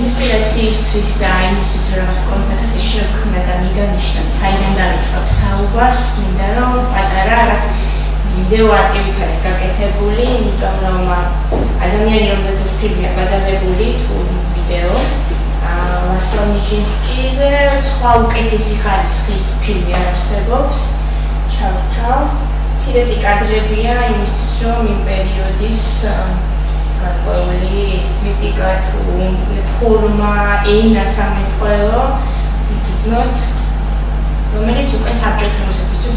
ინსპირაციისთვის და იმისთვის რომ რაღაც კონტექსტი შევქმნა და მიგანიშნა საიდან დაიწყო საუბარს, მინდა რომ პატარა რაღაც ვიდეო არქივით არის გაკეთებული, იმიტომ რომ ადამიანი რომელსაც ფილმია გადაღებული თუ ვიდეო ლასლო ნიჟინსკიზე სხვა უკეთესი ხარისხის ფილმი არსებობს. ჩავთავ. ცირები კადრებია იმისთვის რომ იმ პერიოდის გარკვეული ესთეტიკა თუ ფორმა, ენა სამეთყველო იგრძნოთ რომელიც უკვე საბჭოთა რუსეთისთვის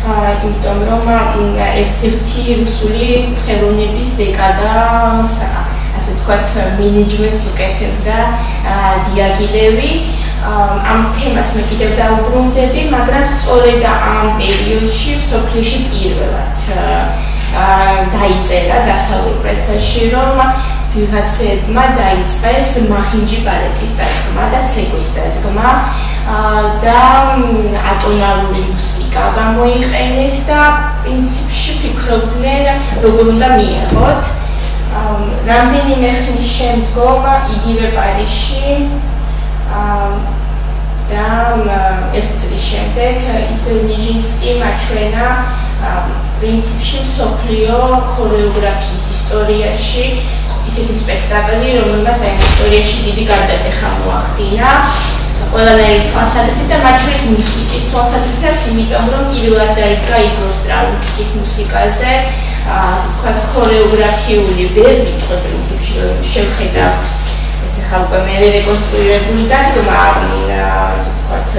იმიტომ რომ ერთ-ერთი რუსული ხელოვნების დეკადა ასე ვთქვათ მენეჯმენტს უკეთებდა დიაგილევი. ამ თემას მე კიდევ დაუბრუნდები მაგრამ სწორედ ამ პერიოდში სოფლიოში პირველად დაიწერა დასავლურ პრესაში რომ ვიღაცებმა დაიწყეს მახინჯი ბალეტის დადგმა და ცეკვის დადგმა და ატონალური მუსიკა გამოიყენეს და პრინციპში ფიქრობდნენ როგორ უნდა მიიღოთ რამდენიმე ხნის შემდგომ იგივე პარიზში და ერთ წლის შემდეგ ის ნიჟინსკი მაჩვენა პრინციპში სოფლიო ქორეოგრაფიის ისტორიაში ისეთი სპექტაკლი, რომელმაც აი ისტორიაში დიდი გარდატეხა მოახდინა. ყველანაირი თვალსაზრისით და მათ შორის მუსიკის თვალსაზრისითაც, იმიტომ რომ პირველად დაიდგა იგორ სტრავინსკის მუსიკაზე, ასე ვთქვათ, ქორეოგრაფიული ვერდი, თქო პრინციპში შევხედავთ ესე ხა უკვე მე რეკონსტრუირებული და ასე ვთქვათ,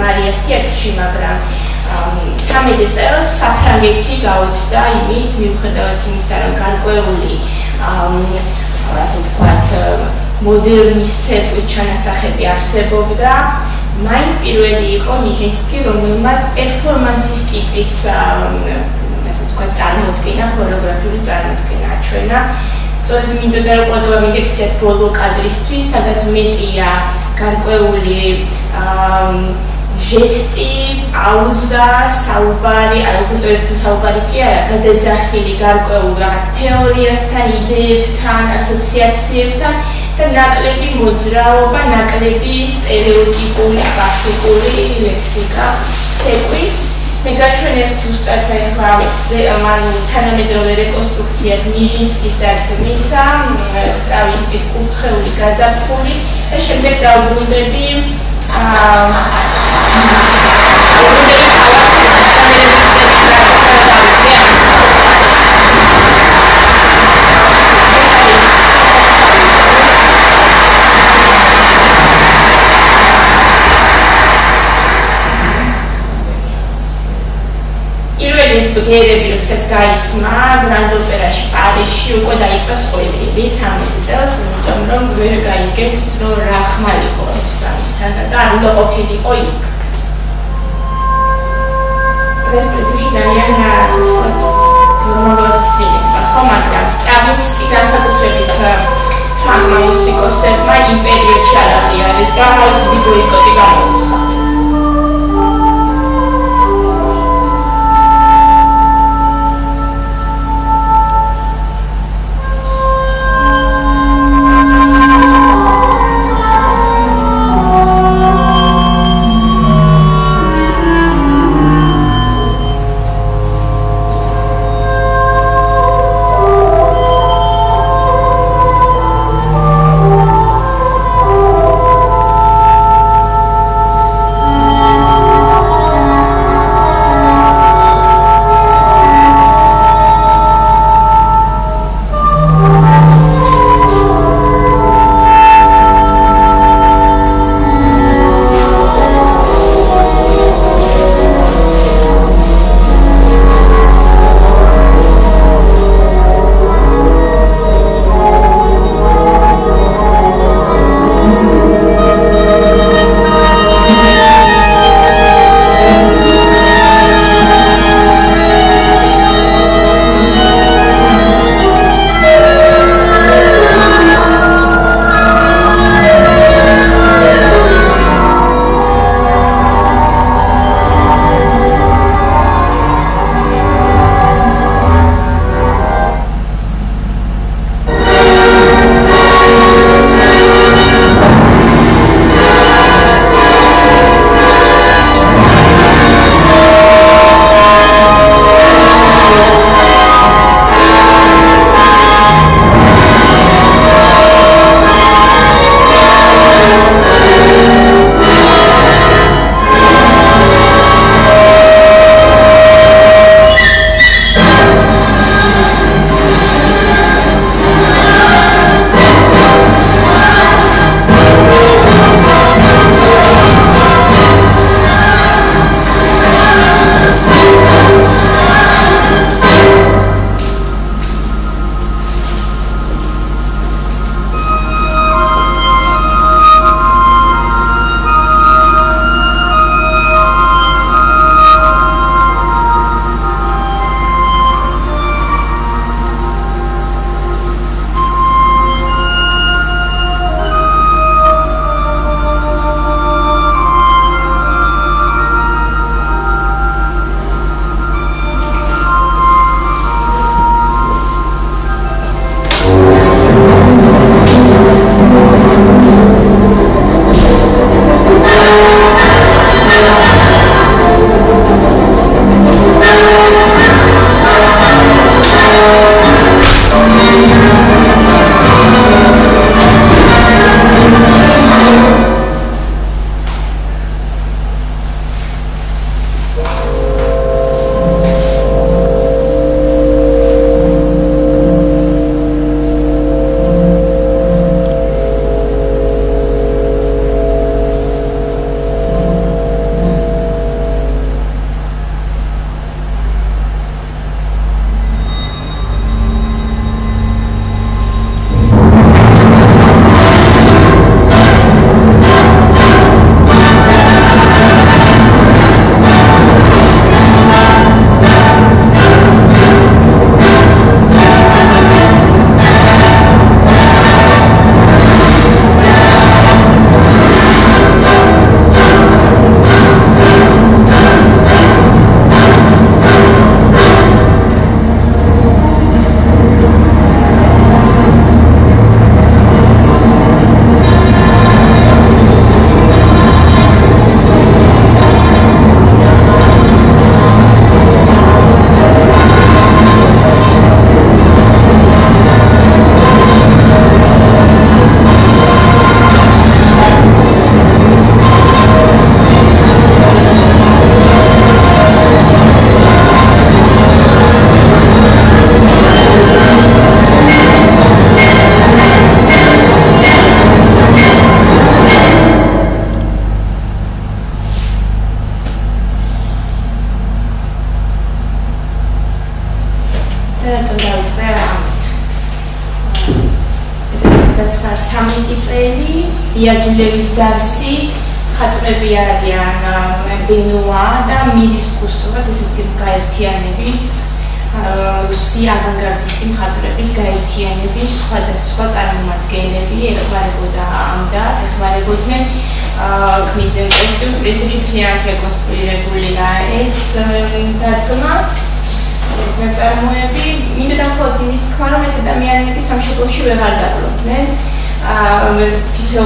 მარიას თეატრში, მაგრამ 13 წელს საფრანგეთი გაუჩნდა იმით მიუხედავად იმისა რომ გარკვეული ასე ვთქვათ მოდერნის ცეკვი ჩანასახები არსებობდა. მაინც პირველი იყო ნიჟინსკი რომელმაც პერფორმანსის ტიპის ასე ვთქვათ წარმოქმნა ქორეოგრაფიული წარმოქმნა ჩვენა სწორედ მინდოდა რომ ყველა მიგექციათ ბოლო კადრისთვის სადაც მეტია გარკვეული აა ჟესტი, აუზა, საუბარი, უფრო სწორედ საუბარი კი არა, გადაძახილი გარკვეულ რაღაც თეორიასთან, იდეებთან, ასოციაციებთან და ნაკლები მოძრაობა, ნაკლები სტერეოტიპული, კლასიკური ლექსიკა ცეკვის. მე გაჩვენებ ზუსტად ახლა ანუ თანამედროვე რეკონსტრუქციას ნიჟინსკის დადგმისა, სტრავინსკის კურთხეული გაზაფხული და შემდეგ დაუბრუნდები აა ბგერები, როდესაც გაისმა გრანდ ოპერაში პარიზში, უკვე დაიწყო სკოლები 13 წელს, იმიტომ რომ ვერ გაიგეს, რომ რა ხმალი იყო და არ უნდა ყოფილიყო იქ. ეს პრინციპი ძალიან ასე ვთქვათ, ფორმალურად ისმენება, ხო, მაგრამ სტრავინსკი განსაკუთრებით ფრანგმა მუსიკოსებმა იმ პერიოდში არ აღიარეს და დიდი ბოიკოტი გამოუცხადეს.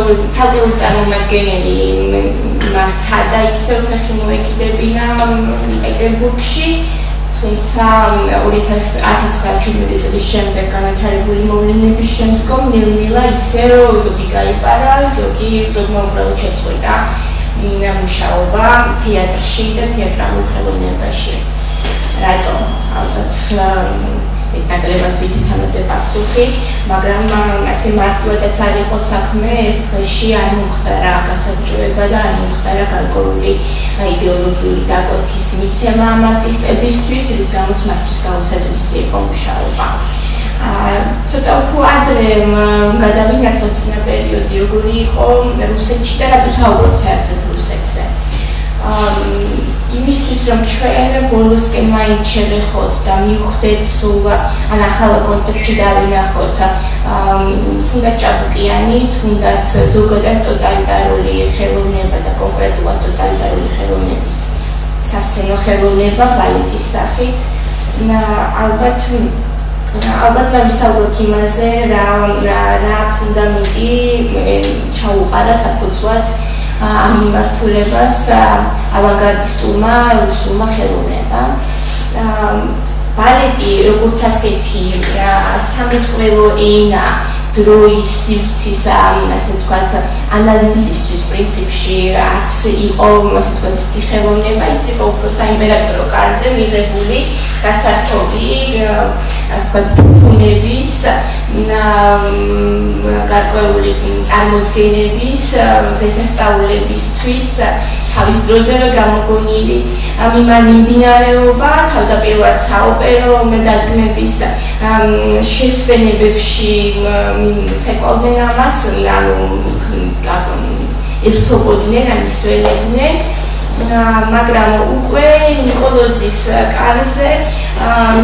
ცალკეული წარმომადგენელი მას ცადა ისევ ფეხი მოეკიდებინა პეტერბურგში. თუმცა 2017 წლის შემდეგ განვითარებული მოვლენების შემდგომ ნელ-ნელა ისე რომ ზოგი გაიპარა, ზოგი ზოგმა უბრალოდ შეწყვიტა მუშაობა თეატრში და თეატრალურ ხელოვნებაში. რატომ? ალბათ ნაკლებად ვიცით ამაზე პასუხი, მაგრამ ასე მართლადაც არ იყო საქმე ერთ დღეში არ მომხდარა გასაბჭოება და არ მომხდარა გარკვეული იდეოლოგიური დაკვეთის მიცემა ამ არტისტებისთვის, რის გამოც მათთვის გაუსაძლისი იყო მუშაობა. ცოტა უფრო ადრე გადავინახე სოციალურ პერიოდი, როგორი იყო რუსეთში და რატო საუბრობთ საერთოდ რუსეთზე. აა იმისთვის რომ ჩვენ ბოლოსკენ მაინც შევეხოთ და მივხვდეთ სულ ან ახალ კონტექსტში დავინახოთ თუნდაც ჭაბუკიანი, თუნდაც ზოგადად ტოტალიტარული ხელოვნება და კონკრეტულად ტოტალიტარული ხელოვნების სასცენო ხელოვნება ბალეტის სახით. ალბათ ალბათ დავისაუბროთ იმაზე რა რა ფუნდამენტი ჩაუყარა საფუძვლად ამ მიმართულებას ავანგარდისტულმა რუსულმა ხელოვნებამ. ბალეტი როგორც ასეთი სამეთყველო ენა დროის სივრცის ასე ვთქვათ ანალიზისთვის პრინციპში არც იყო ასე ვთქვათ ის ხელოვნება ის იყო უფრო საიმპერატორო კარზე მიღებული გასართობი ასე ვთქვათ ფუნების გარკვეული წარმოდგენების დღესასწაულებისთვის თავის დროზე გამოგონილი. მიმარ მიმდინარეობა თავდაპირველად საოპერო მედადგმების შესვენებებში ცეკვავდნენ ამას ანუ ერთობოდნენ ან ისვენებდნენ მაგრამ უკვე ნიკოლოზის კარზე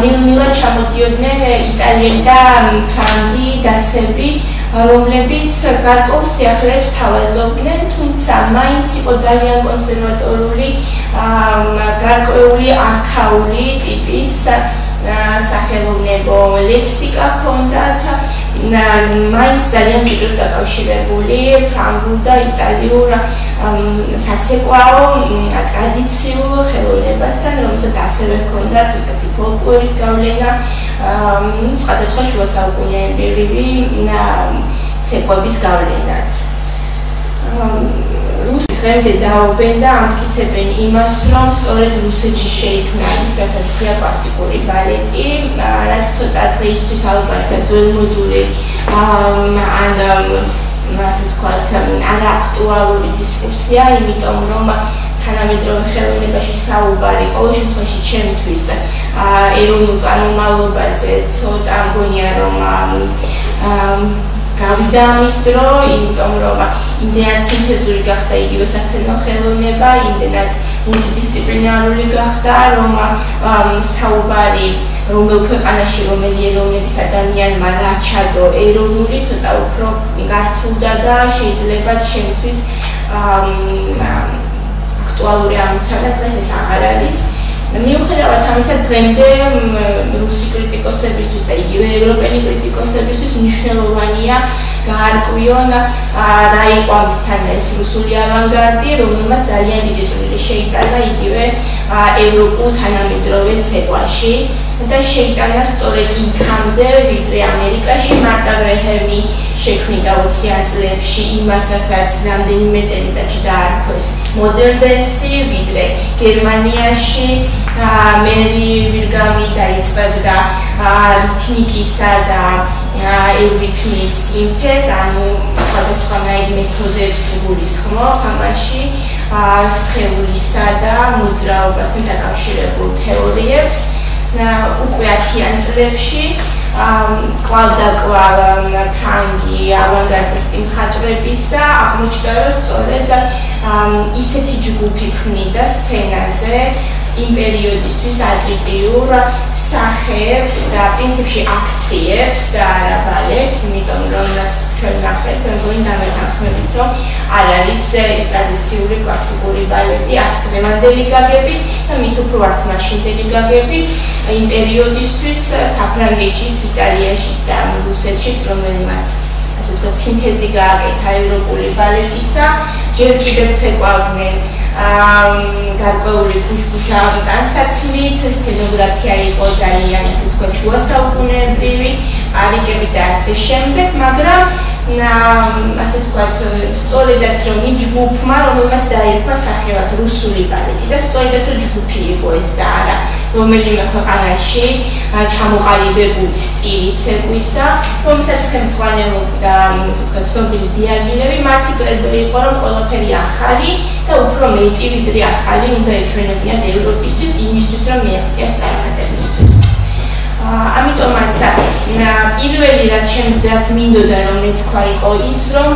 ნილმილა ჩამოდიოდნენ იტალიელი და ფრანგი დასები რომლებიც გარკვეულ სიახლეებს თავაზობდნენ თუმცა მაინც იყო ძალიან კონსერვატორული გარკვეული არქაული ტიპის სახელოვნებო ლექსიკა ჰქონდათ მაინც ძალიან მჭიდროდ დაკავშირებული ფრანგულ და იტალიურ საცეკვაო ტრადიციულ ხელოვნებასთან, რომელსაც ასევე ჰქონდა ცოტათი ფოლკლორის გავლენა, სხვადასხვა შუა საუკუნეების ცეკვების გავლენაც. დღემდე დაობენ და ამტკიცებენ იმას, რომ სწორედ რუსეთში შეიქმნა ის, რასაც ქვია კლასიკური ბალეტი, რაც ცოტა დღეისთვის ალბათ ძველმოდული ან ასე ვთქვათ, არა აქტუალური დისკუსია, იმიტომ რომ თანამედროვე ხელოვნებაში საუბარი ყოველ შემთხვევაში ჩემთვის ეროვნულ წარმომავლობაზე ცოტა მგონია რომ გავიდა ამის დრო, იმიტომ რომ იმდენად სინთეზური გახდა იგივე საცენო ხელოვნება, იმდენად მულტიდისციპლინარული გახდა, რომ საუბარი რომელ ქვეყანაში რომელი ეროვნების ადამიანმა რაჩადო ეროვნული ცოტა უფრო გართულდა და შეიძლება ჩემთვის აქტუალური ამოცანა დღეს ეს აღარ არის. მიუხედავად ამისა, დღემდე რუსი კრიტიკოსებისთვის და იგივე ევროპელი კრიტიკოსებისთვის მნიშვნელოვანია გაარკვიონ რა იყო ამისთან ეს რუსული ავანგარდი, რომელმაც ძალიან დიდი წვლილი შეიტანა იგივე ევროპულ თანამედროვე ცეკვაში. და შეიტანა სწორედ იქამდე, ვიდრე ამერიკაში მარტა გრეჰემი შექმნიდა 20-იან წლებში იმასაც, რაც რამდენიმე წელიწადში დაარქვეს modern dance-ი, ვიდრე გერმანიაში მერი ვირგამი დაიწყებდა რითმიკისა და ევრითმის სინთეზ, ანუ სხვადასხვანაირ მეთოდებს გულისხმობ ამაში, სხეულისა და მოძრაობასთან დაკავშირებულ თეორიებს. უკვე 10-იან წლებში კვალ და კვალ ფრანგი ავანგარდისტი მხატვრებისა აღმოჩნდა რომ სწორედ ისეთი ჯგუფი ქმნიდა სცენაზე იმ პერიოდისთვის ატიტიურ სახეებს და პრინციპში აქციებს და არა ბალეტს, იმიტომ რომ რაც ჩვენ ნახეთ, მე მგონი დამეთანხმებით, რომ არ არის ტრადიციული კლასიკური ბალეტი, არც დღევანდელი გაგებით და მით უფრო არც მაშინდელი გაგებით იმ პერიოდისთვის საფრანგეთშიც, იტალიაშიც და რუსეთშიც, რომელმაც ასე ვთქვათ, სინთეზი გააკეთა ევროპული ბალეტისა, ჯერ კიდევ ცეკვავდნენ გარკვეული ფუშფუშა განსაცვლით, სცენოგრაფია იყო ძალიან ისე თქვა შუა საუკუნეებრივი, არიკები და ასე შემდეგ, მაგრამ ასე ვთქვათ, სწორედაც რომ იმ ჯგუფმა, რომელმაც დაერქვა სახელად რუსული ბალეტი და სწორედაც ჯგუფი იყო ეს და არა რომელიმე ქვეყანაში ჩამოყალიბებული სტილი ცეკვისა, რომელსაც ხელმძღვანელობდა ასე ვთქვათ, ცნობილი დიაგილები, მათი კრედო იყო რომ ყველაფერი ახალი და უფრო მეტი ვიდრე ახალი უნდა ეჩვენებინათ ევროპისთვის, იმისთვის რომ მიაღწიათ წარმატებისთვის. ამიტომაც პირველი რაც შემიძლია მინდოდა რომ მეთქვა იყო ის რომ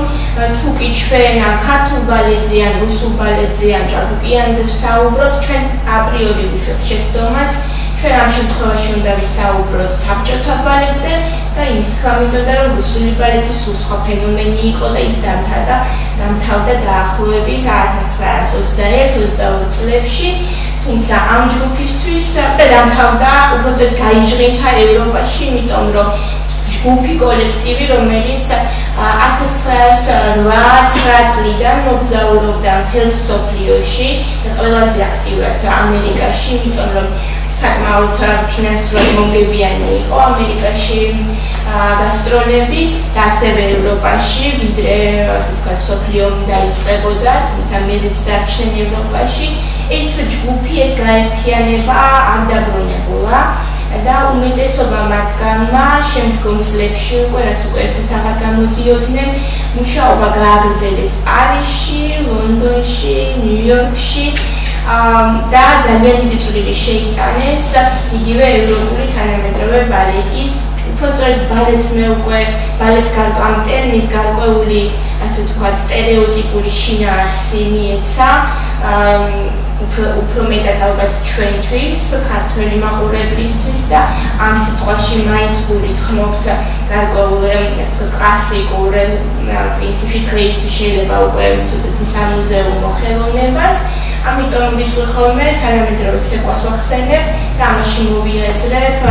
თუ კი ჩვენ ქართულ ბალეტზე ან რუსულ ბალეტზე ან ჭაბუკიანზე ვსაუბრობთ ჩვენ აპრიორი ვუშვებთ შეცდომას ჩვენ ამ შემთხვევაში უნდა ვისაუბროთ საბჭოთა ბალეტზე და იმის თქმა მინდოდა რომ რუსული ბალეტი სულ სხვა ფენომენი იყო და ის დამთავრდა დამთავრდა დაახლოებით 1921-22 წლებში თუმცა ამ ჯგუფისთვის და დამთავრდა უბრალოდ გაიჟღერთა ევროპაში, იმიტომ რომ ჯგუფი კოლექტივი, რომელიც 1908 წლიდან მოგზაურობდა მთელს სოფლიოში და ყველაზე აქტიურად ამერიკაში, იმიტომ რომ საკმაოდ ფინანსურად მომგებიანი იყო ამერიკაში გასტროლები და ასევე ევროპაში, ვიდრე ასე ვთქვათ, სოფლიო დაიწყებოდა, თუმცა მეც დარჩენ ევროპაში. ეს ჯგუფი, ეს გაერთიანება არ დაბრუნებულა და უმეტესობა მათგანმა შემდგომ წლებში უკვე რაც უკვე ერთად აღარ გამოდიოდნენ, მუშაობა გააგრძელეს პარიზში, ლონდონში, ნიუ-იორკში. და ძალიან დიდი წვლილი შეიტანეს იგივე ევროპული თანამედროვე ბალეტის უფრო სწორედ ბალეტს მე უკვე ბალეტს გარკვე ამ ტერმინს გარკვეული ასე ვთქვათ стереოტიპული შინაარსი მიეცა უფრო უფრო მეტად ალბათ ჩვენთვის, ქართველი მაყურებლისთვის და ამ სიტყვაში მაინც გულისხმობთ გარკვეულ ასე ვთქვათ კლასიკურ პრინციპში დღეისთვის შეიძლება უკვე ცოტა სამუზეუმო ხელოვნებას. ამიტომ ვიტყვი ხოლმე თანამედროვე ცეკვას ვახსენებ და ამაში მოვიაზრებ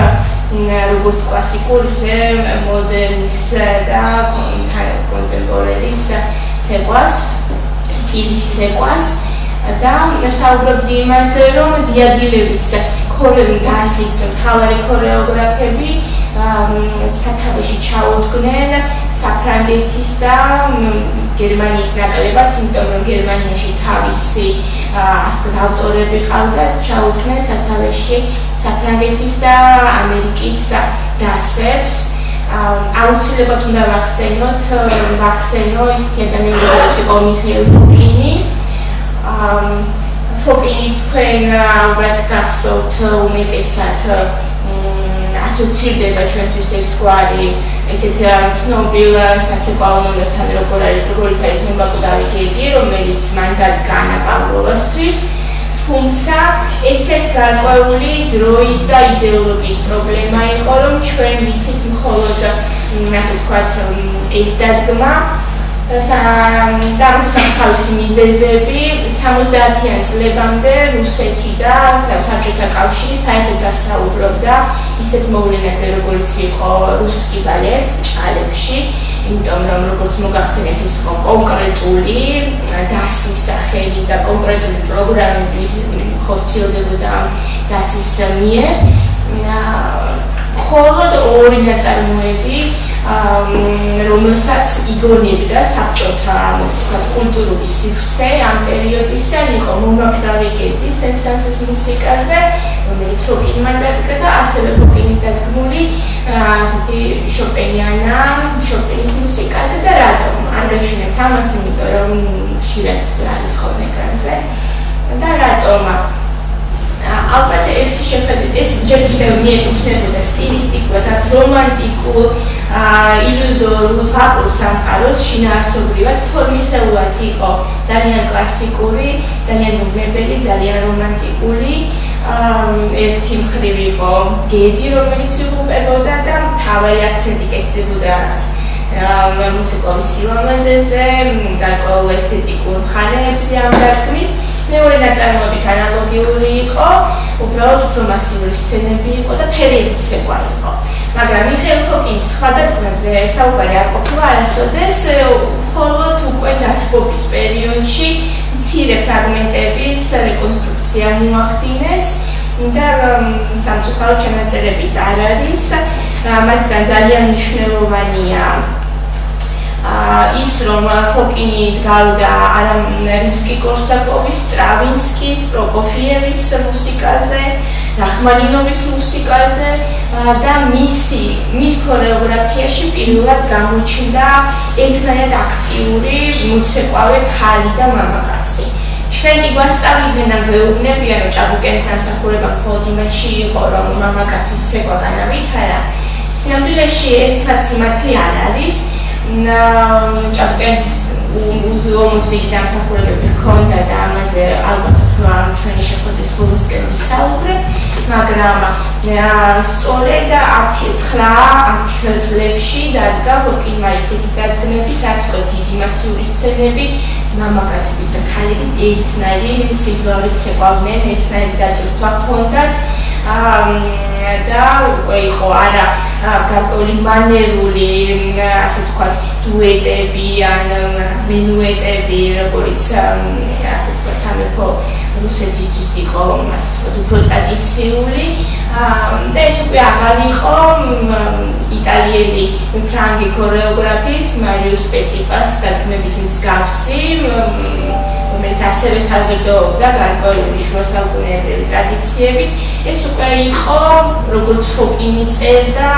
როგორც კლასიკურ ისე მოდერნის და კონტემპორერის ცეკვას სტილის ცეკვას. და საუბრობდი იმაზე რომ დიაგილების ქორეოგრაფიის მთავარი ქორეოგრაფები სათავეში ჩაუდგნენ საფრანგეთის და გერმანიის ნაკლებად, იმიტომ რომ გერმანიაში თავისი ავტორები ყავდათ, ჩაუდგნენ სათავეში საფრანგეთის და ამერიკის დასებს. აუცილებლად უნდა ვახსენოთ, ვახსენო ისეთი ადამიანები, როგორც იყო მიხეილ ფოკინი. ფოკინი თქვენ ალბათ გახსოვთ უმეტესად ასოცირდება ჩვენთვის ეს გვარი ესეთ ცნობილ საცეკვაონოლებთან როგორ არის როგორიც არის ნებაკო დავიკეტი რომელიც მან დადგანა პავლოვასთვის თუმცა ესეც გარკვეული დროის და იდეოლოგიის პრობლემა იყო რომ ჩვენ ვიცით მხოლოდ ასე ვთქვათ ეს დადგმა და სამხავის მიზეზები 70-იან წლებამდე რუსეთი და საბჭოთა კავშირი საერთოდ არ საუბრობდა ისეთ მოვლენაზე როგორც იყო რუსკი ბალეტ ჭალებში იმიტომ რომ როგორც მოგახსენეთ ის იყო კონკრეტული დასის სახელი და კონკრეტული პროგრამები ხორციელდებოდა დასის მიერ. ხოლო ორი ნაწარმოები რომელსაც იგონებდა საბჭოთა ასე ვთქვათ კულტურული სივრცე ამ პერიოდისა იყო მომაკვდარი კეთი სენსანსის მუსიკაზე რომელიც ფოკინმა დადგა და ასევე ფოკინის დადგმული ასეთი შოპენიანა შოპენის მუსიკაზე და რატომ? არ გაჩვენებთ ამას იმიტომ რომ შეიძლება არის ხოლმე ეკრანზე. და რატომ ალბათ ერთი შეხედვით ეს ჯერ კიდევ მიეკუთვნებოდა სტილისტიკურად და რომანტიკულ ილუზორულ ზღაპრულ სამყაროს შინაარსობრივად ფორმისეულად იყო ძალიან კლასიკური, ძალიან მოგნებელი, ძალიან რომანტიკული. ერთი მხრივ იყო გედი, რომელიც იღუპებოდა და მთავარი აქცენტი კეთდებოდა რაღაც მუსიკოვის სილამაზეზე, გარკვეულ ესთეტიკურ მხარეებზე ამ დათქმის. მეორე ნაწარმოებით ანალოგიური იყო, უბრალოდ უფრო მასიური სცენები იყო და ფერების ცეკვა იყო. მაგრამ მიხეილ ფოკინის სხვა დათქმებზე საუბარი არ ყოფილა არასოდეს, მხოლოდ უკვე დათბობის პერიოდში მცირე ფრაგმენტების რეკონსტრუქცია მოახდინეს და სამწუხაროდ ჩანაწერებიც არ არის. მათგან ძალიან მნიშვნელოვანია ის რომ ფოკინი დგავდა არამრიმსკი-კორსაკოვის, სტრავინსკის, პროკოფიევის მუსიკაზე, ნახმანინოვის მუსიკაზე და მისი მის ქორეოგრაფიაში პირველად გამოჩნდა ერთნაირად აქტიური მოცეკვავე ქალი და მამაკაცი. ჩვენ კი გვასწავლიდნენ და გვეუბნებიან რომ ჭაბუკენის დამსახურება მხოლოდ იმაში იყო რომ მამაკაცის ცეკვა განავითარა. სინამდვილეში ეს ფაქტი მათი არ არის. ჭაკენს უზომოს დიდი დამსახურებები ჰქონდა და ამაზე ალბათ უფრო ჩვენი შეხვედრის ბოლოსკენ ვისაუბრებ, მაგრამ სწორედ 10-9-10 წლებში დადგა ვოკინმა ისეთი დადგმები, სადაც დიდი მასიური სცენები მამაკაცების და ქალების ერთნაირი სიძველით შეყვავდნენ, ერთნაირი დაჭრა ჰქონდათ. და უკვე იყო არა გარკვეული მანერული ასე ვთქვათ დუეტები ან რაღაც მენუეტები როგორც ასე ვთქვათ სამეფო რუსეთისთვის იყო ასე ვთქვათ უფრო ტრადიციული და ეს უკვე აღარ იყო იტალიელი ფრანგი ქორეოგრაფის მარიუს პეციპას დადგმების მსგავსი რომელიც ასევე საზრდოობდა გარკვეული შუა საუკუნეებრივი ტრადიციებით. ეს უკვე იყო როგორც ფოკინი წერდა,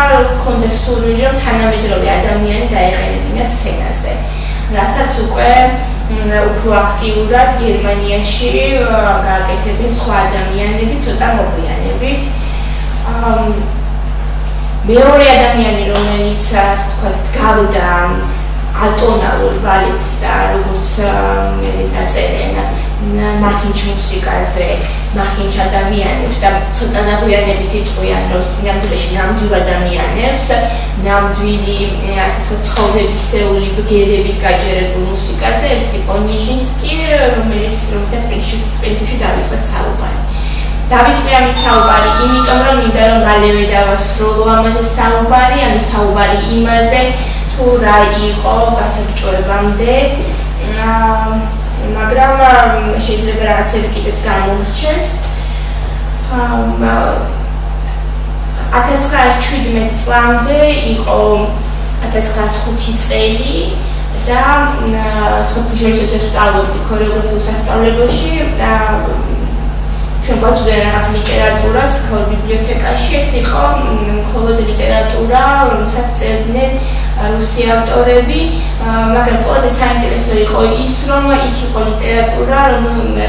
ქონდა სურვილი რომ თანამედროვე ადამიანი დაეყენებინა სცენაზე. რასაც უკვე უფრო აქტიურად გერმანიაში გააკეთებენ სხვა ადამიანები ცოტა მოგვიანებით. მეორე ადამიანი რომელიც ასე ვთქვათ გავდა ატონალურ ბალეტს და როგორც მე დაწერენ მახინჩ მუსიკაზე მახინჩ ადამიანებს და ცოტა ნაგვიანებით იტყვიან რომ სინამდვილეში ნამდვილ ადამიანებს ნამდვილი ასე თქო ცხოვრებისეული ბგერებით გაჯერებულ მუსიკაზე ეს იყო ნიჟინსკი რომელიც რომელიც პრინციპში დაიწყო საუბარი დავიწყე ამით საუბარი იმიტომ რომ მინდა რომ მალევე დავასრულო ამაზე საუბარი ანუ საუბარი იმაზე თუ რა იყო გასაგჭოებამდე მაგრამ შეიძლება რაღაცები კიდეც გამომრჩეს 1917 წლამდე იყო 1905 წელი და ეს წავედი ქორეოგრაფიულ სასწავლებელში ჩვენ გვაწვდიან რაღაც ლიტერატურას ხოლ ბიბლიოთეკაში ეს იყო მხოლოდ ლიტერატურა რომელსაც წერდნენ რუსი ავტორები, მაგრამ ყველაზე საინტერესო იყო ის, რომ იქ იყო ლიტერატურა,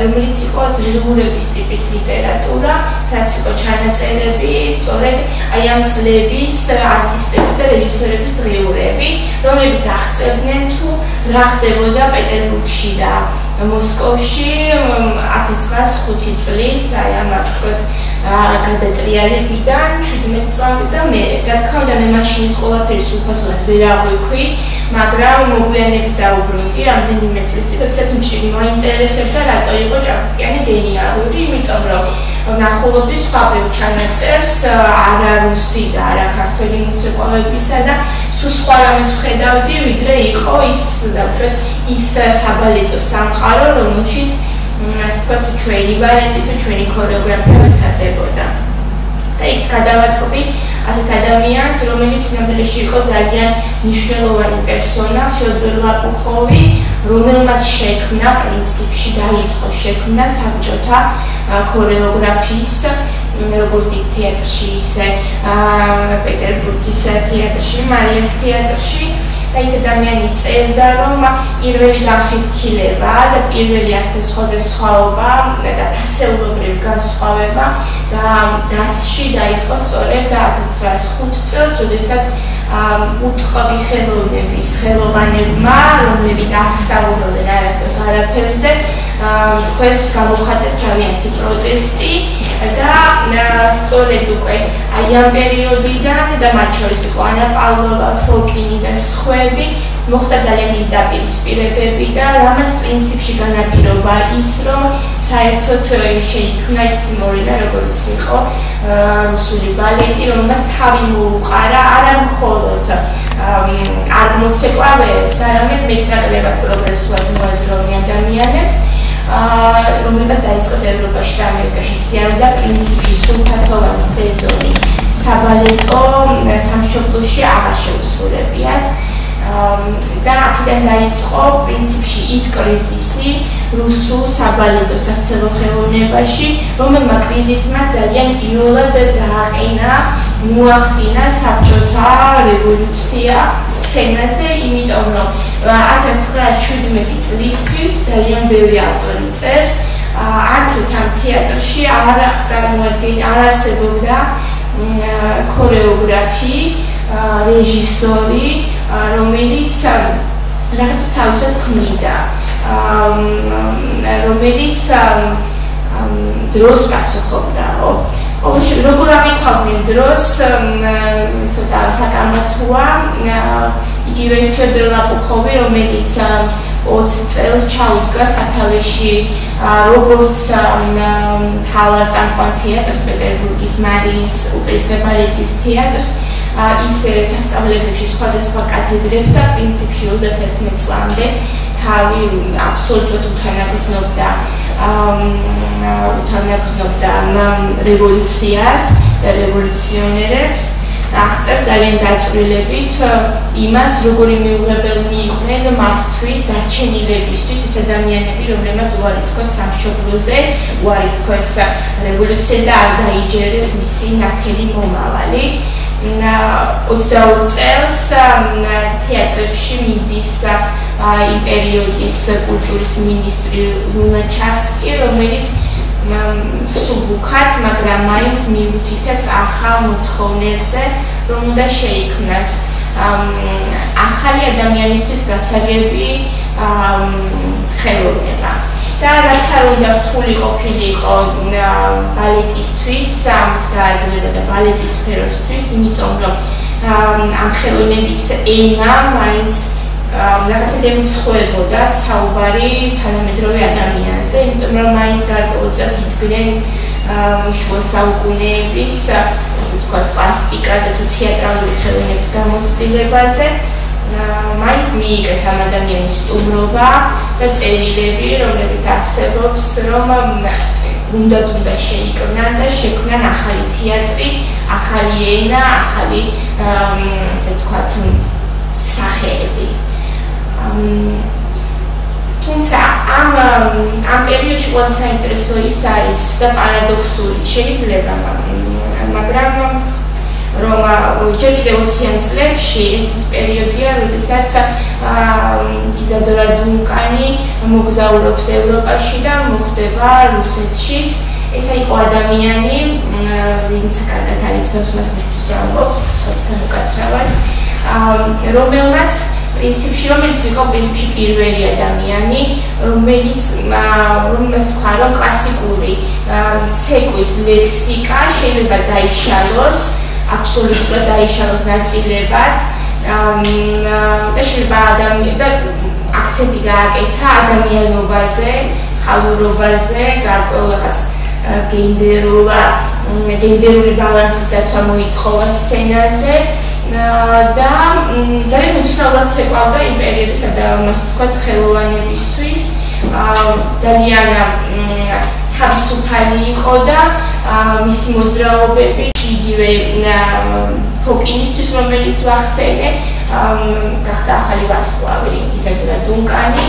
რომელიც იყო დრიგურების ტიპის ლიტერატურა, სადაც იყო ჩანაწერები, სწორედ აი ამ წლების არტისტების და რეჟისორების დღიურები, რომლებიც აღწერდნენ თუ რა ხდებოდა პეტერბურგში და მოსკოვში 1905 წლის აი ამ ვთქვათ გადატრიალებიდან 17 წლამდე მე რა თქმა უნდა მე მაშინ ყველაფერს უფასოდ ვერ აღვიქვი მაგრამ მოგვიანებით დაუბრუნდი რამდენიმე წლის წინ როდესაც მჭირი მაინტერესებდა რატო იყო ჭაფკიანი გენიალური იმიტომ რომ ნახულობდი სხვა ბევრ ჩანაწერს არა რუსი და არა ქართული მუსიკოსებისა და სულ სხვა რამეს ვხედავდი ვიდრე იყო ის დავუშვათ ის საბალეტო სამყარო რომელშიც ასე ვთქვათ, ჩვენი ბალეტი თუ ჩვენი ქორეოგრაფია მეთარდებოდა. და იქ გადავაწყდი ასეთ ადამიანს, რომელიც ნამდვილად იყო ძალიან მნიშვნელოვანი პერსონა, ფიოდორ ლაპუხოვი, რომელმაც შექმნა პრინციპში დაიწყო შექმნა საბჭოთა ქორეოგრაფიის როგორც თეატრში, ისე პეტერბურგის თეატრში, მარიას თეატრში და ის ადამიანი წერდა რომ პირველი განხეთქილება და პირველი ასეთი სხვადასხვაობა და ფასეულობრივი განსხვავება და დასში დაიწყო სწორედ 1905 წელს, როდესაც უთხოვი ხელოვნების ხელოვანებმა, რომლებიც აღსაუბრებენ არასდროს არაფერზე, თქვენს გამოხატეს თავიანთი პროტესტი და სწორედ უკვე აი ამ პერიოდიდან და მათ შორის იყო ანა პავლოვა, ფოკინი და სხვები მოხდა ძალიან დიდი დაპირისპირებები და რამაც პრინციპში განაპირობა ის რომ საერთოდ შეიქმნა ის თიმორინა როგორც იყო რუსული ბალეტი რომელსაც თავი მოუყარა არა მხოლოდ კარგ მოცეკვავეებს არამედ მეტნაკლებად პროგრესულად მოაზროვნე ადამიანებს რომლებსაც დაიწყეს ევროპაში და ამერიკაში სიარული პრინციპში სულფასოვანი სეზონი საბალეტო სამშობლოში აღარ შეუსრულებიათ. და აქედან დაიწყო პრინციპში ის კრიზისი რუსულ საბალეტო სასწავლო ხელოვნებაში, რომელმა კრიზისმა ძალიან იოლად დააყენა მოახდინა საბჭოთა რევოლუცია სცენაზე, იმიტომ რომ 1917 წლისთვის ძალიან ბევრი ავტორი წერს, არც თან თეატრში არ წარმოადგენდა, არ არსებობდა ქორეოგრაფი, რეჟისორი, რომელიც რაღაც თავისას ქმნიდა. რომელიც დროს გასუხობდაო. ოში როგორ აღიქვამენ დროს ცოტა საკამათოა იგივე ის ფედრო ლაპუხოვი რომელიც 20 წელს ჩაუდგა სათავეში როგორც თავარ წამყვან თეატრს პეტერბურგის მარიის უპირისპალეთის თეატრს ისე სასწავლებელში სხვადასხვა კათედრებს და პრინციპში 31 წლამდე თავი აბსოლუტურად უთანაგზნობდა უთანაგზნობდა რევოლუციას და რევოლუციონერებს აღწერს ძალიან დაწვრილებით იმას, როგორი მიუღებელნი იყვნენ მათთვის დარჩენილებისთვის ეს ადამიანები, რომლებმაც უარი თქვეს სამშობლოზე, უარი თქვეს რევოლუციას და არ დაიჯერეს მისი ნათელი მომავალი. 22 წელს თეატრებში მიდის იმ პერიოდის კულტურის მინისტრი ლუნაჩარსკი, რომელიც სუბუქად, მაგრამ მაინც მიუთითებს ახალ მოთხოვნებზე, რომ უნდა შეიქმნას ახალი ადამიანისთვის გასაგები ხელოვნება. და რაც არ უნდა რთული ყოფილიყო ბალეტისთვის, ამის გააზრება და ბალეტის სფეროსთვის, იმიტომ რომ ამ ხელოვნების ენა მაინც რაღაცა დემცხვებოდა საუბარი თანამედროვე ადამიანზე, იმიტომ რომ მაინც გარკვეულწილად იდგნენ შუა საუკუნეების, ასე ვთქვათ, პლასტიკაზე თუ თეატრალური ხელოვნების გამოცდილებაზე. მაინც მიიღეს ამ ადამიანის სტუმრობა და წერილები, რომლებიც არსებობს, რომ უნდა უნდა შეიკრნან და შექმნან ახალი თეატრი, ახალი ენა, ახალი ასე ვთქვათ, სახეები. თუმცა ამ ამ პერიოდში ყველაზე საინტერესო ის არის და პარადოქსული შეიძლება მაგრამ რომ ჯერ კიდევ 20-იან წლებში ეს პერიოდია, როდესაც იზადორა დუნკანი მოგზაურობს ევროპაში და მოხდება რუსეთშიც. ეს იყო ადამიანი, ვინც კარგად არის ნოს მას მისთვის რა ამბობს, სოფთან უკაცრავად, რომელმაც პრინციპში რომელიც იყო პრინციპში პირველი ადამიანი, რომელიც რომელმაც თქვა რომ კლასიკური ცეკვის ლექსიკა შეიძლება დაიშალოს აბსოლუტურად დაიშალოს ნაწილებად და შეიძლება ადამიანი და აქცენტი გააკეთა ადამიანობაზე, ხალხურობაზე, გარკვეულ რაღაც გენდერულა გენდერული ბალანსის დაცვა მოითხოვა სცენაზე და ძალიან უცნაურად ცეკვავდა იმ პერიოდისა და მას თქვა ხელოვანებისთვის ძალიან თავისუფალი იყო და მისი მოძრაობები იგივე ფოკინისტვის რომელიც ვახსენე გახდა ახალი ვარსკვლავი იზადრა დუნკანი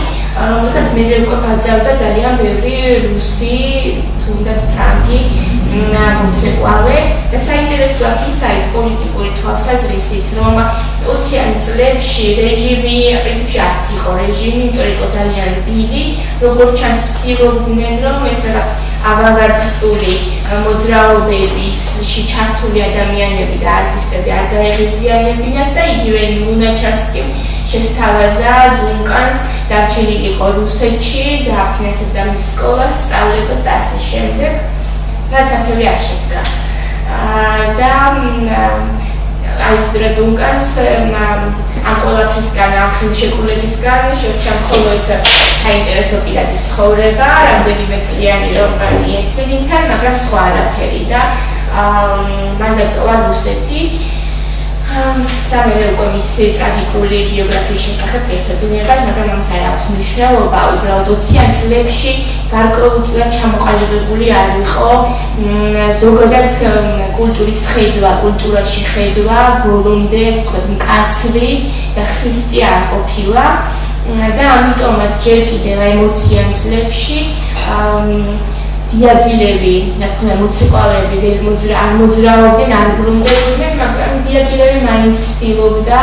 რომელსაც მე უკვე გაძავდა ძალიან ბევრი რუსი თუნდაც ფრანგი მოცეკვავე და საინტერესო აქ ის არის პოლიტიკური თვალსაზრისით, რომ 20-იან წლებში რეჟიმი პრინციპში არც იყო რეჟიმი, იმიტომ იყო ძალიან ბილი, როგორც ჩანს ცდილობდნენ, რომ ეს რაღაც ავანგარდისტული მოძრაობების ჩართული ადამიანები და არტისტები არ დაეღიზიანებინათ და იგივე ლუნაჩარსკი შესთავაზა დუნკანს დარჩენილი იყო რუსეთში და აფინანსებდა მის სკოლას, სწავლებას და ასე შემდეგ. რაც ასევე არ აა და აი სტრა დუნკანს ამ ყველაფრისგან, ამ ხელშეკრულებისგან შეჩა მხოლოდ საინტერესო პირადი ცხოვრება, რამდენიმე წლიანი რომანი ესენთან, მაგრამ სხვა არაფერი და აა მან დატოვა რუსეთი. და მე უკვე მისი ტრაგიკული ბიოგრაფიის შესახებ ეცოდინება, მაგრამ ამას არ აქვს მნიშვნელობა, უბრალოდ 20-იან წლებში გარკვეულწილად ჩამოყალიბებული არ იყო. ზოგადად კულტურის ხედვა, კულტურაში ხედვა, ბოლომდე, ასე ვთქვათ, მკაცრი და ხისტი არ ყოფილა. და ამიტომაც ჯერ კიდევ ემოციან წლებში დიაგილები, რა თქმა უნდა, მოცეკვავეები ვერ მოძრა არ მოძრაობდნენ, არ ბრუნდებოდნენ, მაგრამ დიაგილები მაინც ცდილობდა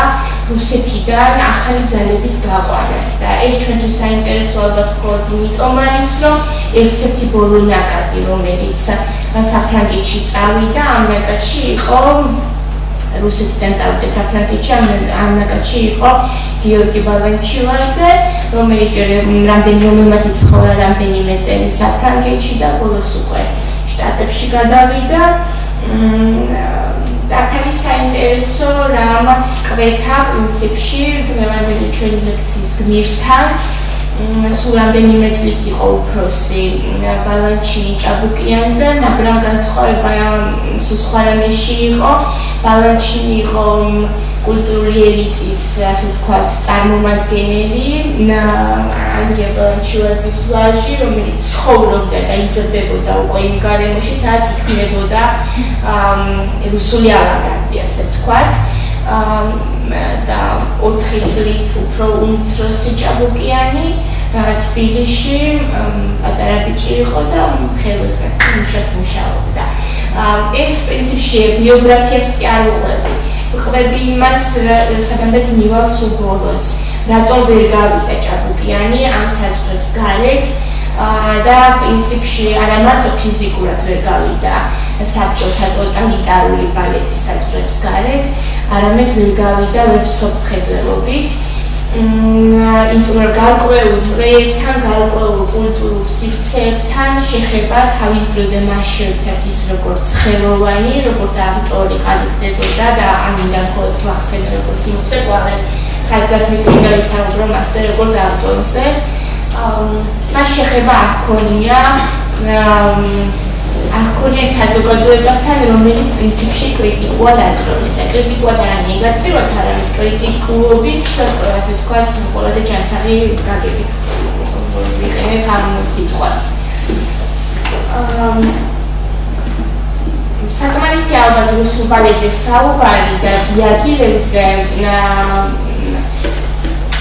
რუსეთიდან ახალი ძალების გაყვანას და ეს ჩვენთვის საინტერესო ალბათ მხოლოდ იმიტომ არის, რომ ერთ-ერთი ბოლო ნაკადი, რომელიც საფრანგეთში წავიდა, ამ ნაკადში იყო რუსეთიდან წავიდა საფრანგეთში, ამ ნაკადში იყო გიორგი ბალანჩივაძე, რომელიც რამდენიმე მომაცი ცხოვრა რამდენიმე წელი საფრანგეთში და ბოლოს უკვე შტატებში გადავიდა. და თავის საინტერესო რამ კვეთა პრინციპში დღევანდელი ჩვენი ლექციის გმირთან სულ რამდენიმე წლით იყო უფროსი ბალანჩინი ჭაბუკიანზე, მაგრამ განსხვავება სულ სხვა რამეში იყო. ბალანჩინი იყო კულტურული ელიტის, ასე ვთქვათ, წარმომადგენელი, ანდრია ბალანჩივაძის ვაჟი, რომელიც ცხოვრობდა და იზრდებოდა უკვე იმ გარემოში, სადაც იქნებოდა რუსული ავანგარდი, ასე ვთქვათ. და 4 წლით უფრო უმცროსი ჭაბუკიანი თბილისში პატარა ბიჭი იყო და ხელოსგან მუშად მუშაობდა. ეს პრინციპში ბიოგრაფიას კი არ უყვები. უყვები იმას, სადაც მივალს უბოლოს. რატომ ვერ გავიდა ჭაბუკიანი ამ საზღვრებს გარეთ? და პრინციპში არა მარტო ფიზიკურად ვერ გავიდა საბჭოთა ტოტალიტარული ბალეტის საზღვრებს გარეთ, არამედ ვერ გავიდა ვერც სოფხედველობით. რომ გარკვეულ წლებთან, გარკვეულ კულტურულ სივრცეებთან შეხება თავის დროზე მასშტაბიც ის როგორც ხელოვანი, როგორც ავტორი ყალიბდებოდა და ამინდა მხოლოდ ვახსენე როგორც მოცეკვავე ხაზგასმით მინდა ვისაუბრო მასზე როგორც ავტორზე. მას შეხება აქონია აქონია საზოგადოებასთან რომელიც პრინციპში კრიტიკულად აწროვებდა კრიტიკულად არა ნეგატიურად არამედ კრიტიკულობის ასე ვთქვათ ყველაზე ჯანსაღი გაგებით. ვიყენებ ამ სიტყვას. საკმარისი ალბათ რუსულ ბალეტზე საუბარი და დიაგილებზე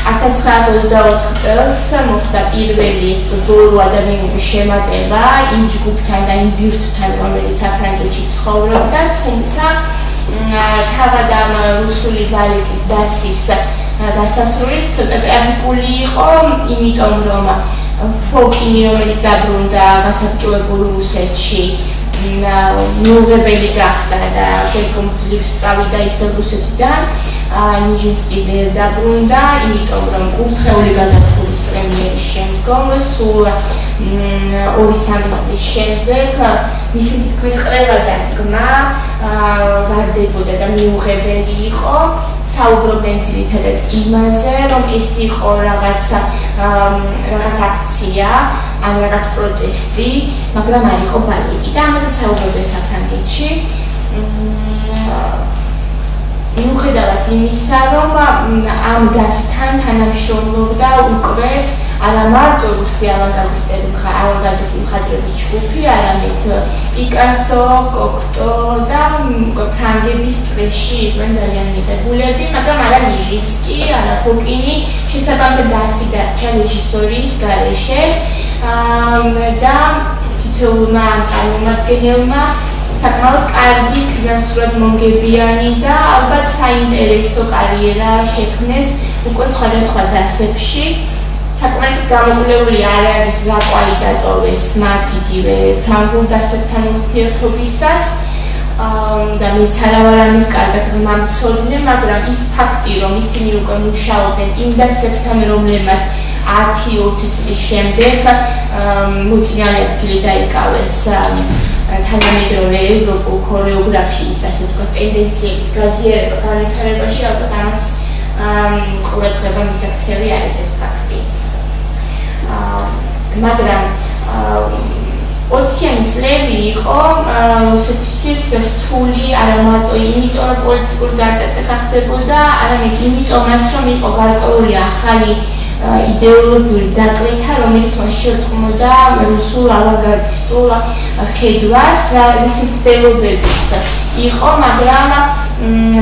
1924 წელს მოხდა პირველი სტუდიური ადამიანების შემატება იმ ჯგუფთან და იმ ბირთთან, რომელიც საფრანგეთში ცხოვრობდა, თუმცა თავად ამ რუსული ბალეტის დასის დასასრული ცოტა ტრაგიკული იყო, იმიტომ რომ ფოკინი, რომელიც დაბრუნდა გასაბჭოებულ რუსეთში, ნუღებელი გახდა და შეიქმნა ძლივს წავიდა ისე რუსეთიდან ნიჟინსკი დაბრუნდა, იმიტომ რომ კურთხეული გაზაფხულის პრემიერის შემდგომ სულ ორი სამი წლის შემდეგ მისი თქმის ყველა დადგმა ვარდებოდა და მიუღებელი იყო. საუბრობენ ძირითადად იმაზე, რომ ეს იყო რაღაცა რაღაც აქცია, ან რაღაც პროტესტი, მაგრამ არ იყო ბალეტი და ამაზე საუბრობენ საფრანგეთში. მიუხედავად იმისა, რომ ამ დასთან თანამშრომლობდა უკვე არა მარტო რუსი ავანგარდისტები, ავანგარდისტი მხატვრების ჯგუფი, არამედ პიკასო, კოქტო და ფრანგების წრეში იყვნენ ძალიან მიღებულები, მაგრამ არა ნიჟინსკი, არა ფოკინი, შესაბამისად დასი და რეჟისორის გარეშე. და თითოეულმა წარმომადგენელმა საკმაოდ კარგი ფინანსურად მომგებიანი და ალბათ საინტერესო კარიერა შექმნეს უკვე სხვადასხვა დასებში. საკმაოდ გამოკვლეული არ არის რა კვალიტატოვეს მათ იგივე ფრანგულ დასებთან ურთიერთობისას. და მეც არა ვარ ამის კარგად მამცოდნე, მაგრამ ის ფაქტი, რომ ისინი უკვე მუშაობენ იმ დასებთან, რომლებმაც 10-20 წლის შემდეგ მოწინავე ადგილი დაიკავეს თანამედროვე ევროპულ ქორეოგრაფიის, ასე ვთქვათ, ტენდენციების გაზიარება განვითარებაში, ალბათ ამას ყურადღება მისაქცევი არის ეს ფაქტი. მაგრამ 20-იანი წლები იყო რუსეთისთვის რთული არა მარტო იმიტომ რომ პოლიტიკური გარდატეხა ხდებოდა, არამედ იმიტომაც რომ იყო გარკვეული ახალი იდეოლოგიური დაკვეთა, რომელიც შეწყმოდა რუსულ ავანგარდისტულ ხედვას, რის მცდელობებიც იყო, მაგრამ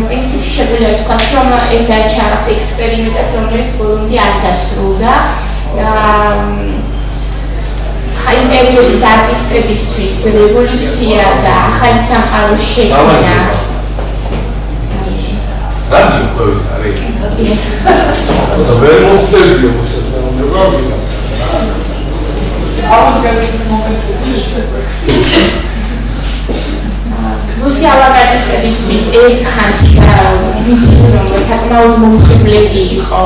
პრინციპში შეგვიძლია ვთქვა, რომ ეს დაიჭრა რაღაც ექსპერიმენტად, რომელიც ბოლომდე არ დასრულდა. აა აი პერიოდის არტისტებისთვის რევოლუცია და ახალი სამყაროს შექმნა. რადიო ყვევით არის? და ვერ მოხდებია მოსაწყო უნდა ვიღაცა. ამას განვიხილოთ მომენტში. რუსი ავანგარდისტებისთვის ერთხანს ვიცით რომ საკმაოდ მომხიბლები იყო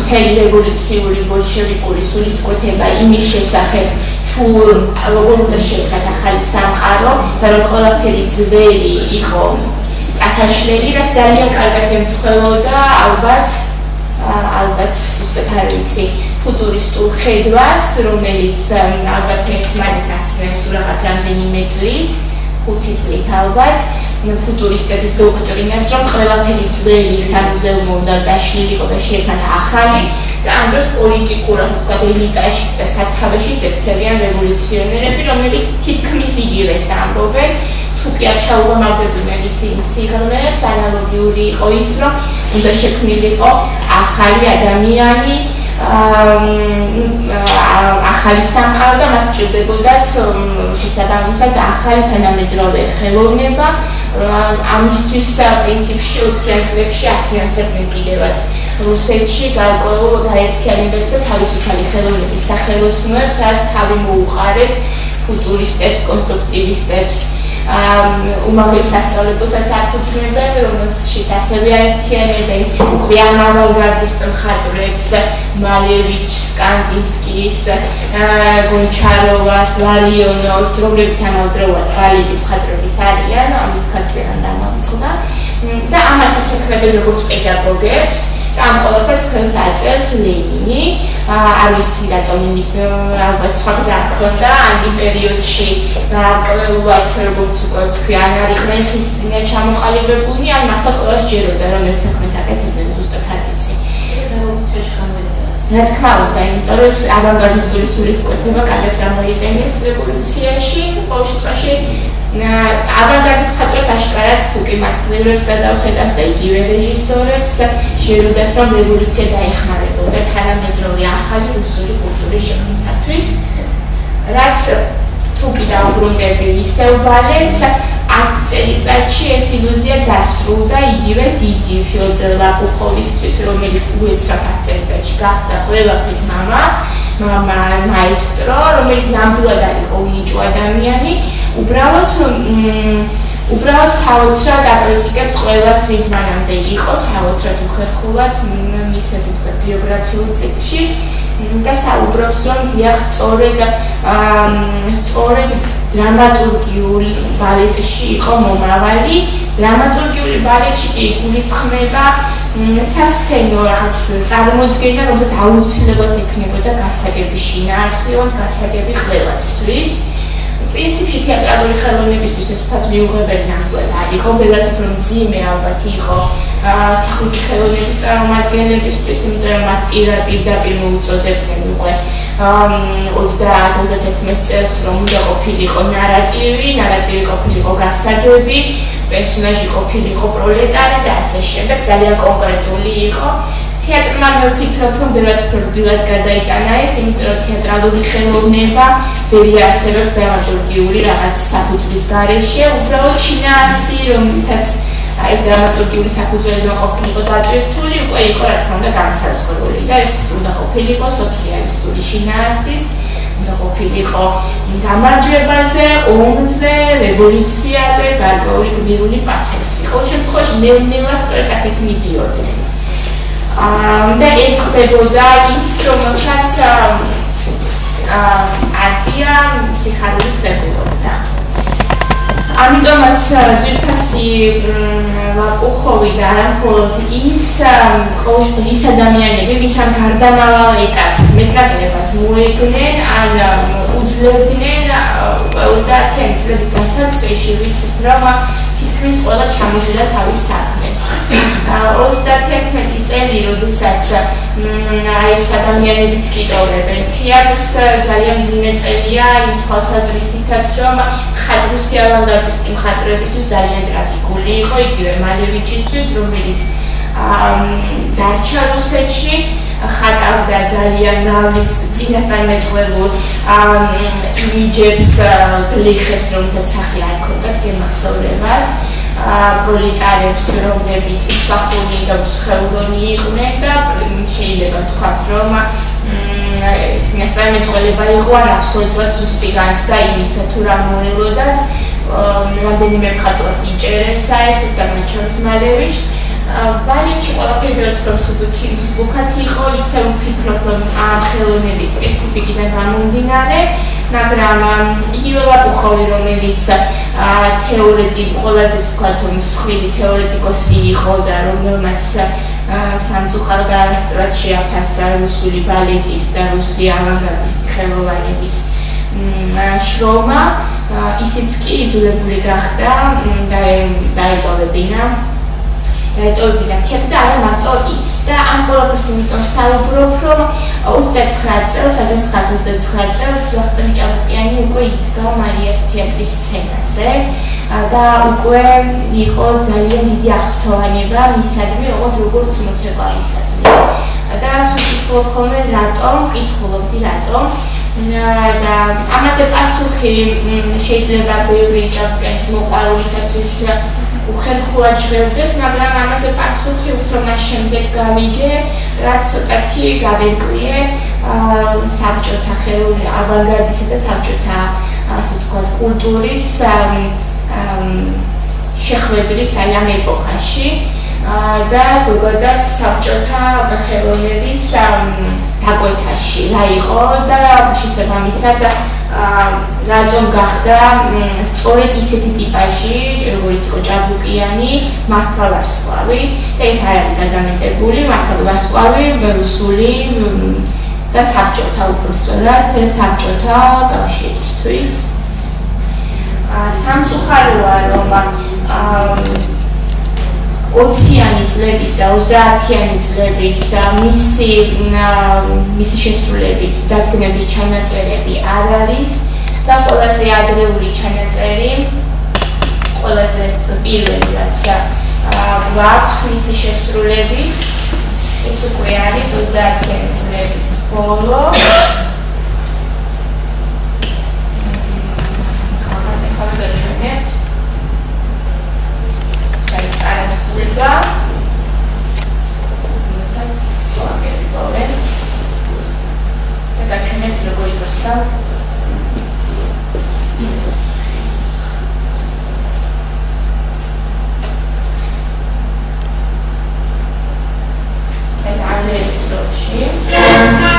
მთელი რევოლუციური ბოლშევიკური სულისკვეთება იმის შესახებ თუ როგორ უნდა შექმნათ ახალი სამყარო და რომ ყველაფერი ძველი იყო წასაშლელი და ძალიან კარგად ემთხვეოდა ალბათ ალბათ ზუსტად არ ვიცი ფუტურისტულ ხედვას რომელიც ალბათ ერთმანეთს ასწრებს რაღაც რამდენიმე წლით ხუთი წლით ალბათ. ფუტურისტების დოქტრინას რომ ყველაფერი ძველი სამუზეუმო და წაშლილიყო და შექმნა ახალი და ამ დროს პოლიტიკურად თქვა ელიტაშიც და სათავეშიც ექცევიან რევოლუციონერები რომელიც თითქმის იგივეს ამბობენ თუ კი არ ჩაუღამავდებიან ისინი სიღრმეებს ანალოგიური იყო ის რომ უნდა შექმნილიყო ახალი ადამიანი ახალი სამყარო და მას ჭირდებოდათ შესაბამისად ახალი თანამედროვე ხელოვნება ამისთვის პრინციპში 20-იან წლებში აფინანსებდნენ კიდევაც რუსეთში გარკვეულ გაერთიანებებს და თავისუფალი ხელოვნების სახელოსნოებს, რაც თავი მოუყარეს ფუტურისტებს, კონსტრუქტივისტებს უმაღლეს სასწავლებელსაც აფუძნებენ, რომელშიც ასევე აერთიანებენ უკვე ამ ავანგარდისტ მხატვრებს, მალევიჩს, კანდინსკის, გონჩაროვას, ლარიონოს, რომლებიც ამავდროულად ბალეტის მხატვრებიც არიან, ამის ხალხთან დამამწყდა და ამათ ასაკრებენ როგორც პედაგოგებს და ამ ყველაფერს ხელს აწერს ლენინი. არ ვიცი რატომ ალბათ სხვა გზა ჰქონდა ამ პერიოდში გარკვეულად როგორც უკვე თქვი არ არიყვნენ ხისტინე ჩამოყალიბებულნი, ან მართლა ყველა შეეროდა რომ ერთ საქმეს აკეთებდნენ ზუსტად არ ვიცი. რა თქმა უნდა, იმიტომ რომ ავანგარდისტული სულისკვეთება კარგად გამოიყენეს რევოლუციაში, ყოველ შემთხვევაში ავანგარდის მხატვრებს აშკარად თუ კი მათ ძლებებს გადავხედავ და იგივე რეჟისორებს შეუდათ რომ რევოლუცია დაეხმარებოდა თანამედროვე ახალი რუსული კულტურის შექმნისათვის რაც თუ კი დაუბრუნდები ისევ ბალეტს 10 წელიწადში ეს ილუზია დასრულდა იგივე დიდი ფიოდორ ლაკუხოვისთვის რომელიც უეცრად 10 წელიწადში გახდა ყველაფრის მამა მამა მაესტრო რომელიც ნამდვილად არის უნიჭო ადამიანი უბრალოდ უბრალოდ საოცრად აკრიტიკებს ყველას ვინც მანამდე იყო საოცრად უხერხულად მის ესე თქვა ბიოგრაფიულ ციკლში და საუბრობს რომ დიახ სწორედ სწორედ დრამატურგიული ბალეტში იყო მომავალი. დრამატურგიული ბალეტში კი გულისხმება სასცენო რაღაც წარმოდგენა რომელსაც აუცილებლად ექნებოდა გასაგები შინაარსიო გასაგები ყველასთვის პრინციპში თეატრალური ხელოვნებისთვის ეს ფაქტი მიუღებელი ნამდვილად არ იყო, ბედად უფრო მძიმე ალბათ იყო სახვითი ხელოვნების წარმომადგენლებისთვის, იმიტომ რომ მათ პირდაპირ მოუწოდებდნენ უკვე 30-31 წელს რომ უნდა ყოფილიყო ნარატივი, ნარატივი ყოფილიყო გასაგები, პერსონაჟი ყოფილიყო პროლეტარი და ასე შემდეგ, ძალიან კონკრეტული იყო თეატრმა მე ვფიქრობ, რომ ბევრად ფერდილად გადაიტანა ეს, იმიტომ რომ თეატრალური ხელოვნება ვერი არსებობს დრამატურგიული რაღაც საფუძვლის გარეშე, უბრალოდ ჩინაასი, რომელთაც აი ეს დრამატურგიული საფუძველი ყოფილიყო დაწესებული, უკვე იყო რა თქმა უნდა განსაზღვრული და ეს უნდა ყოფილიყო სოციალისტური ჩინაასის უნდა ყოფილიყო გამარჯვებაზე, ომზე, რევოლუციაზე, გარკვეული გმირული პათოსი. ყოველ შემთხვევაში ნელ-ნელა სწორედ აქეთ მიდიოდნენ. და ეს ხდებოდა ის რომელსაც აა არტია სიხარული ხდებოდა. ამიტომაც ძირფასი ლაპუხოვი და არამხოლოდ ის ყოველ ის ადამიანები ვინც ამ გარდამავალ ეტაპს მეტნაკლებად მოიგნენ ან უძლებდნენ 30 წლების განსაწყისში ვიცით რომ თითქმის ყველა ჩამოშედა თავის საქმეს. 31 წელი, როდესაც აი ეს ადამიანებიც კიდევრებენ თეატრს ძალიან ძიმე წელია იმ თვალსაზრისითაც, რომ ხატრუსი ავანგარდისტი მხატვრებისთვის ძალიან ტრაგიკული იყო იგივე მალევიჩისთვის, რომელიც დარჩა რუსეთში ხატავდა ძალიან ნავის წინასწარმეტყველურ იმიჯებს გლიხებს რომელსაც სახე არ ქონდათ გემახსოვრებად პროლეტარებს რომლებიც უსახური და უსხეულონი იყვნენ და შეიძლება ვთქვათ რომ წინასწარმეტყველება იყო ან აბსოლუტურად ზუსტი განცდა იმისა თუ რა მოელოდათ. რამდენიმე მხატვრას იჭერენ საერთოდ და მათ შორის მალევიჩს ბალეტში ყველაფერი რო თქო სუბუქი სუბუქათი იყო ისე ვფიქრობ რომ ამ ხელოვნების სპეციფიკიდან გამომდინარე მაგრამ იგივე ლაპუხოვი რომელიც თეორეტიკ ყველაზე ვთქვათ რომ მსხვილი თეორეტიკოსი იყო და რომელმაც სამწუხარო დაასწრა შეაფასა რუსული ბალეტის და რუსი ავანგარდისტი ხელოვნების შრომა. ისიც კი იძულებული გახდა და დაეტოვებინა დაეტოვებინა თეატრ და არა მარტო ის. და ამ ყველაფერს იმიტომ საუბრობ რომ 29 წელს 1929 წელს ვახტანგ ჭავჭიანი უკვე იდგა მარიას თეატრის სცენაზე. და უკვე იყო ძალიან დიდი აღფრთოვანება მისადმი როგორც როგორც მოცეკვავისადმი. და სულ ხოლმე რატომ კითხულობდი რატომ და ამაზე პასუხი შეიძლება ბევრი ჭავჭიანის მოყარულისათვის უხერხულად ჟღერდეს, მაგრამ ამაზე პასუხი უფრო მას შემდეგ გავიგე, რაც ცოტათი გავეკვიე საბჭოთა ხელოვნების ავანგარდისა და საბჭოთა ასე ვთქვათ კულტურის შეხვედრის აი ამ ეპოქაში. და ზოგადად საბჭოთა ხელოვნების დაკვეთაში რა იყო და შესაბამისად რატომ გახდა სწორედ ისეთი ტიპაჟი, როგორც იყო ჭაბუკიანი, მართლა ვარსკვლავი და ეს არ არის გადამეტებული, მართლა ვარსკვლავი, რუსული და საბჭოთა უბრალოდ საბჭოთა კავშირისთვის. სამწუხაროა რომ 20-იანი წლების და 30-იანი წლების მისი მისი შესრულებით დადგმების ჩანაწერები არ არის და ყველაზე ადრეული ჩანაწერი ყველაზე პირველი რაც გვაქვს მისი შესრულებით ეს უკვე არის 30-იანი წლების ბოლო და მესაც ყველაფერი პრობლემ და გაჩვენებთ როგორი გახდა ეს არის როჩი წერს,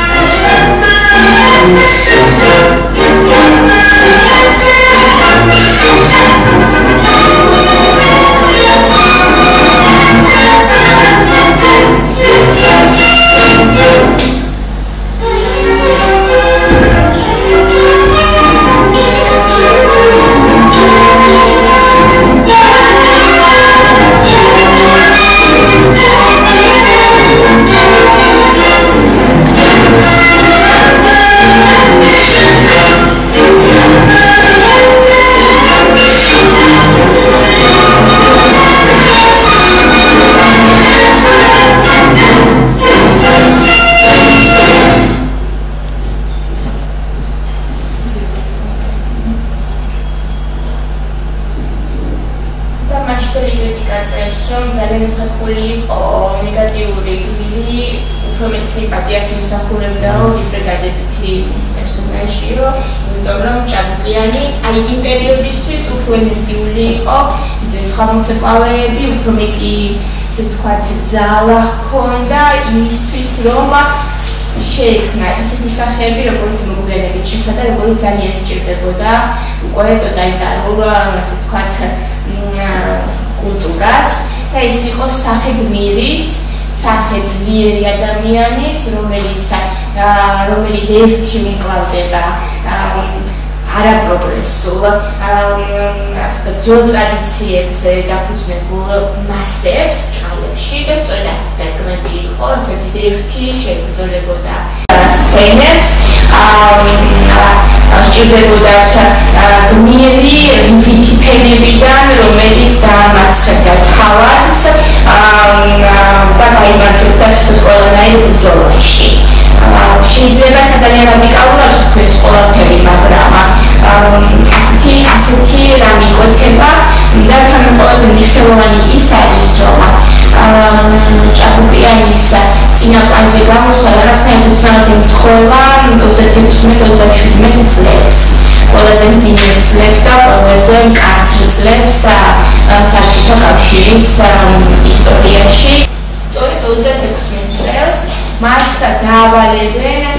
აი იმ პერიოდისთვის უფრო ენერგიული იყო, ვიდრე სხვა მოცეკვავეები, უფრო მეტი ესე ვთქვათ, ძალა ჰქონდა იმისთვის, რომ შეექმნა ისეთი სახეები, როგორც მოგვიანებით შექმნა და როგორც ძალიან ჭირდებოდა უკვე ტოტალიტარულ, ასე ვთქვათ, კულტურას. და ის იყო სახე გმირის, სახე ძლიერი ადამიანის, რომელიც რომელიც ერთი მიკლავდება არაპროგრესულ ასე ძველ ტრადიციებზე დაფუძნებულ მასებს ჭალებში და სწორედ ასე დაგმები იყო, როცა ის ერთი შეებრძოლებოდა სცენებს აა სჭირდებოდათ გმირი რიგითი ფენებიდან, რომელიც დაამარცხებდა თავადს და გაიმარჯვებდა ყველანაირ ბრძოლაში. შეიძლება ძალიან რადიკალურად თქვენ ყველაფერი, მაგრამ ასეთი ასეთი რამ იკვეთება. და თან ყველაზე მნიშვნელოვანი ის არის რომ ჭაბუკიანის წინაპანზე გამოსვა რაღაცნაირად უცნაური მთხოვა 26-27 წლებს. ყველაზე ძლიერ წლებს და ყველაზე მკაცრ წლებს საბჭოთა კავშირის ისტორიაში. სწორედ 26 წელს მას დაავალებენ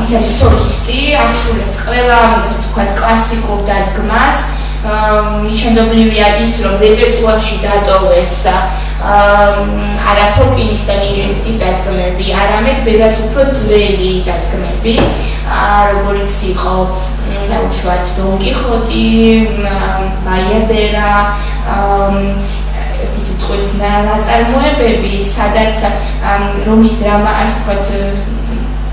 ის არის სოლისტი, ასრულებს ყველა ასე ვთქვათ კლასიკურ დადგმას. ნიშნობრივია ის, რომ რეპერტუარში დატოვეს არა ფოკინის და ნიჟინსკის დადგმები, არამედ ბევრად უფრო ძველი დადგმები, როგორც იყო დაუშვათ დონ კიხოტი, მაიადერა, ერთი სიტყვით ნაწარმოებები, სადაც რომის დრამა, ასე ვთქვათ,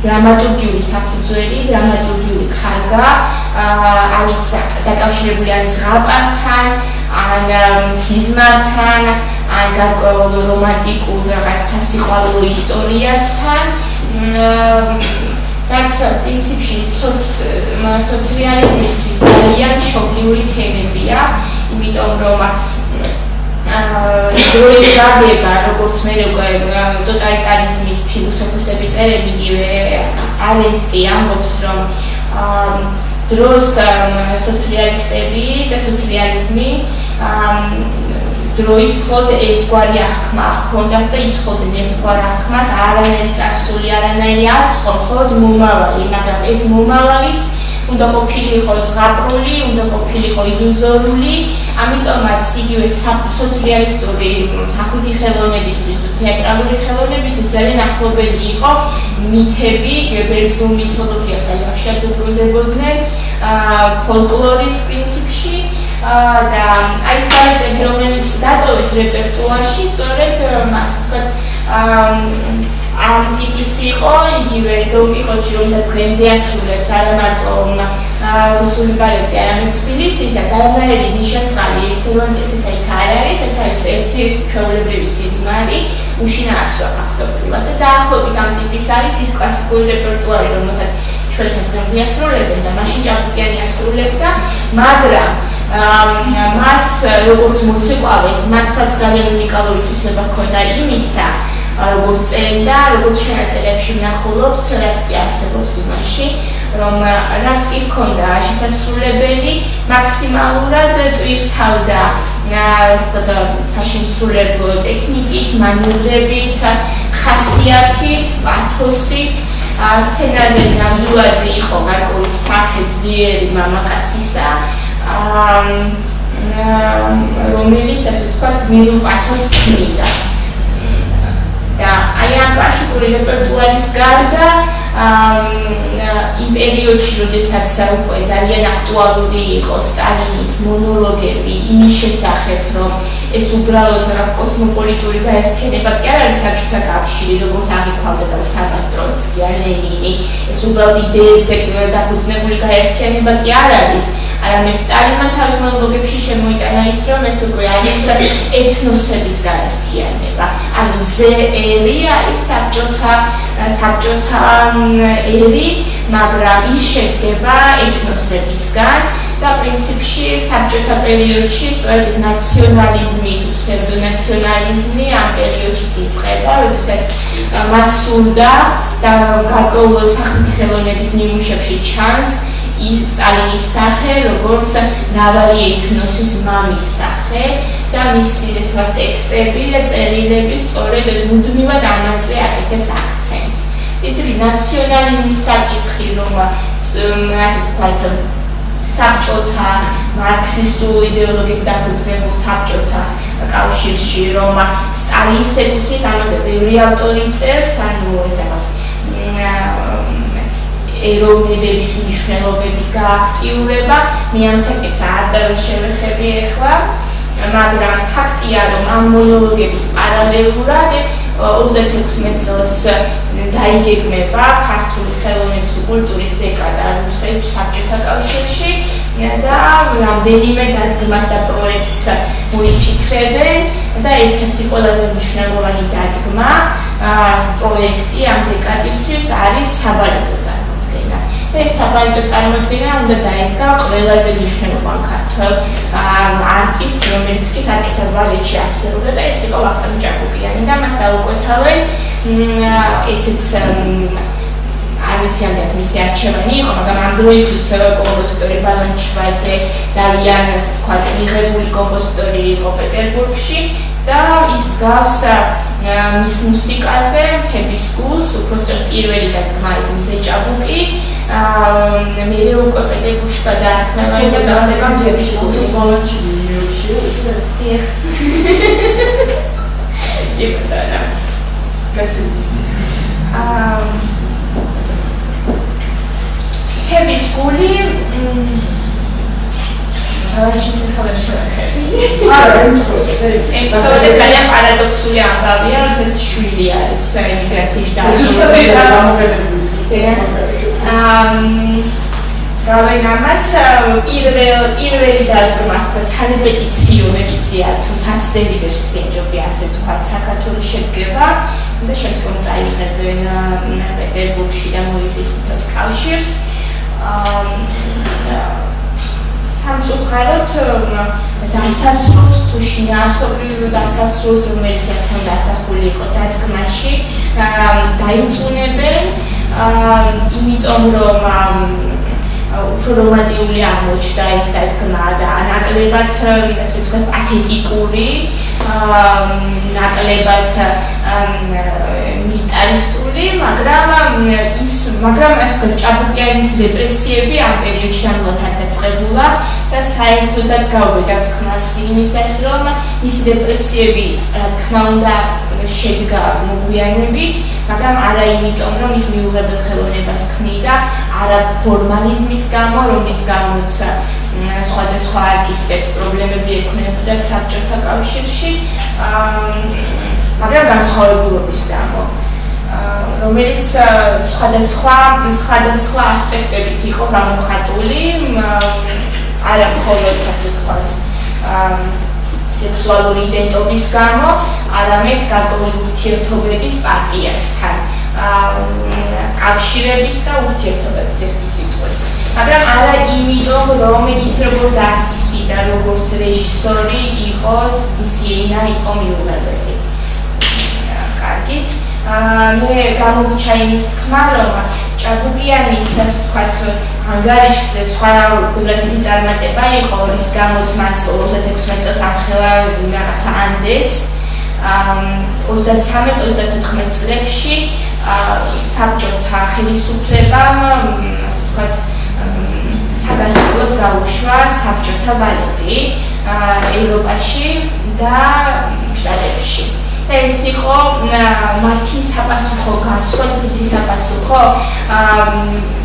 დრამატურგიული საფუძველი, დრამატურგიული ხარგა არის დაკავშირებული არის ზღაპართან, ან სიზმართან, ან გარკვეულ რომანტიკულ რაღაც სასიყვარულო ისტორიასთან. რაც პრინციპში სოც სოციალიზმისთვის ძალიან შობლიური თემებია, იმიტომ რომ დროის გაგება, როგორც მე უკვე ტოტალიტარიზმის ფილოსოფოსები წერენ იგივე ალენტი ამბობს, რომ დროს სოციალისტები და სოციალიზმი დროის მხოლოდ ერთგვარი აღქმა ჰქონდათ და ითხოვდნენ ერთგვარ აღქმას, არანაირი წარსული, არანაირი არც მხოლოდ მომავალი, მაგრამ ეს მომავალიც უნდა ყოფილიყო ზღაპრული, უნდა ყოფილიყო ილუზორული, ამიტომაც იგივე სოციალისტური სახვითი ხელოვნებისთვის თუ თეატრალური ხელოვნებისთვის ძალიან ახლობელი იყო მითები, გებერძნულ მითოლოგიას აიახშად უბრუნდებოდნენ ფოლკლორის პრინციპში და აი ეს ბალეტები რომელიც დატოვეს რეპერტუარში, სწორედ მას ვთქვათ ამ ტიპის იყო იგივე დონკიხოტში რომელსაც დღემდე ასრულებს არა მარტო რუსული ბალეტი არამედ თბილისისაც არანაირი ნიშანწყალი სერვანტესის იქ არ არის ეს არის ერთი ჩვეულებრივი სიზმარი უშინაარსო ფაქტობრივად და დაახლოებით ამ ტიპის არის ის კლასიკური რეპერტუარი რომელსაც ჩვენ დღემდე ასრულებენ და მაშინ ჭაბუკიანი ასრულებდა მაგრამ მას როგორც მოცეკვავეს მართლაც ძალიან უნიკალური თვისება ჰქონდა იმისა როგორც წერდა, როგორც შეაწერებში ნახულობთ, რაც კი არსებობს იმაში, რომ რაც კი ქონდა შესაძლებელი მაქსიმალურად ტვირთავდა ასეთ საშემსრულებლო ტექნიკით, მანევრებით, ხასიათით, პათოსით სცენაზე ნამდვილად იყო გარკვეული სახე ძლიერი მამაკაცისა რომელიც ასე ვთქვათ გმირულ პათოს ქმნიდა და აი ამ კლასიკური რეპერტუარის გარდა იმ პერიოდში, როდესაც უკვე ძალიან აქტუალური იყო სტალინის მონოლოგები იმის შესახებ, რომ ეს უბრალოდ რა კოსმოპოლიტური გაერთიანება? კი არ არის საბჭოთა კავშირი, როგორც აღიქვალდება შტაბას ტროცკი, ლენინი, ეს უბრალოდ იდეებზე დაფუძნებული გაერთიანება კი არ არის, არამედ სტალინმა თავის მონოლოგებში შემოიტანა ის, რომ ეს უკვე არის ეთნოსების გაერთიანება. ანუ ზეელი არის საბჭოთა საბჭოთა ერი, მაგრამ ის შედგება ეთნოსებისგან და პრინციპში საბჭოთა პერიოდში სწორედ ეს ნაციონალიზმი ფსევდონაციონალიზმი ამ პერიოდში იწყება, როდესაც მას სურდა და გარკვეულ სახელმწიფოების ნიმუშებში ჩანს ის სტალინის სახე, როგორც ნავალი ეთნოსის მამის სახე და მისი ესვა ტექსტები და წერილები სწორედ მუდმივად ამაზე აკეთებს აქცენტს. იცი ნაციონალიზმის საკითხი რომ ასე ვთქვათ საბჭოთა მარქსისტულ იდეოლოგიის დაფუძნებულ საბჭოთა კავშირში რომ სტალინის ეკუთვნის ამაზე ბევრი ავტორი წერს ანუ ეს ამას ეროვნების მნიშვნელობების გააქტიურება. მე ამ საკითხს არ დავშევეხები ახლა მაგრამ ფაქტია რომ ამ მონოლოგების პარალელურად 36 წელს დაიგეგმება ქართული ხელოვნების კულტურის დეკადა რუსეთის საბჭოთა კავშირში და რამდენიმე დადგმას და პროექტს მოიფიქრებენ და ერთ-ერთი ყველაზე მნიშვნელოვანი დადგმა პროექტი ამ დეკადისთვის არის საბალეტო ეს საბალეტო წარმოდგენა უნდა დაიდგა ყველაზე მნიშვნელოვან ქართულ არტისტ, რომელიც კი საბჭოთა ვალეთში არსებობდა და ეს იყო ვახტანგ ჭაკუკიანი და მას დაუკვეთავენ ესეც არ ვიცი ამდენ მისი არჩევანი იყო, მაგრამ ამ დროისთვის კომპოზიტორი ბალან შვაიცე ძალიან ასე ვთქვათ, მიღებული კომპოზიტორი იყო პეტერბურგში და ის გავს მის მუსიკაზე მთების გულს, უბრალოდ პირველი დადგმა ის მზე ჭაბუკი აა მე უკვე პეტერბურგში გადააქმევა და დადება მთების გულს ბოლონში ნიუ-იორკში. დიახ. იფტარა. გასი. აა მთების გული რაშიც ახლა შევახები. არა, ეს ძალიან პარადოქსული ამბავია, რომ ეს შვილი არის ემიგრაციის დასრულება. გავენ ამას პირველ პირველი დადგმას და ცალპეტიციო ვერსია თუ საცდელი ვერსია ჯობია ასე თქვა საქართველოს შედგება და შემდგომ წაიღებენ პეტერბურგში და მოიწვის მთელს კავშირს აა სამწუხაროდ დასასრულს თუ შინაარსობრივ დასასრულს რომელიც ახლა დასახული იყო დადგმაში დაიწუნებენ იმიტომ რომ უფრო რომანტიკული აღმოჩნდა ეს დადგმა და ნაკლებად ასე ვთქვათ პათეტიკური ნაკლებად მიტარისტული, მაგრამ ის მაგრამ ასე ვთქვათ ჭაბუკიანის რეპრესიები ამ პერიოდში ამოთან დაწყებულა და საერთოდაც გაუვიდა თქმას იმისას, რომ მისი რეპრესიები, რა თქმა უნდა, შედგა მოგვიანებით, მაგრამ არა იმიტომ, რომ ის მიუღებელ ხელოვნებას ქმნიდა, არა ფორმალიზმის გამო, რომის გამოც სხვადასხვა არტისტებს პრობლემები ექნებოდა საბჭოთა კავშირში, მაგრამ განსხვავებულობის გამო. რომელიც სხვადასხვა სხვადასხვა ასპექტებით იყო გამოხატული, არა მხოლოდ ასე თქვა, სექსუალური იდენტობის გამო, არამედ გარკვეული ურთიერთობების პარტიასთან, კავშირების და ურთიერთობების ერთი სიტყვით. მაგრამ არა იმიტომ, რომ ის როგორც არტისტი და როგორც რეჟისორი იყოს, ისი ენა იყო მიუღებელი. კარგით. აა მე გამოვჩა იმის თქმა, რომ ჭაბუკიანის ასე ვთქვათ, ანგარიშზე სხვა უბრალოდ წარმატება იყო, რის გამოც მას 36 წელს ახლა რაღაცა ანდეს. აა 33-34 წლებში აა საბჭოთა ხელისუფლებამ ასე ვთქვათ, საგასტროლოდ გაუშვა საბჭოთა ბალეტი ევროპაში და შტატებში. და ეს იყო მათი საპასუხო გასვლა, თითქოს საპასუხო.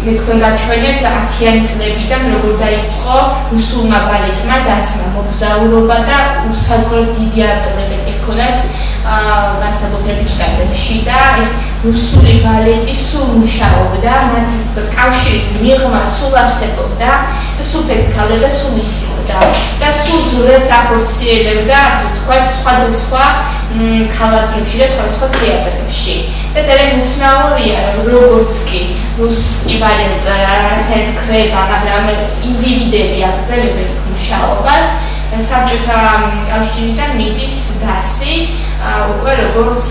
მე თქვენ გაჩვენეთ 10-იანი წლებიდან როგორ დაიწყო რუსულმა ბალეტმა დასმა მოგზაურობა და უსაზღრო დიდი ავტორიტეტი ჰქონდათ განსაკუთრებით შტატებში და ეს რუსული ბალეტი სულ მუშაობდა, მათ ის თქო კავშირის მიღმა სულ არსებობდა, სულ ფეთქალე და სულ ისმოდა და სულ ზურებს ახორციელებდა, ასე თქვა, სხვადასხვა ქალაქებში და სხვადასხვა თეატრებში. და ძალიან უცნაურია, როგორც კი რუსი ბალეტი ასე თქვა, მაგრამ ინდივიდები აგრძელებენ მუშაობას საბჭოთა კავშირიდან მიდის დასი უკვე როგორც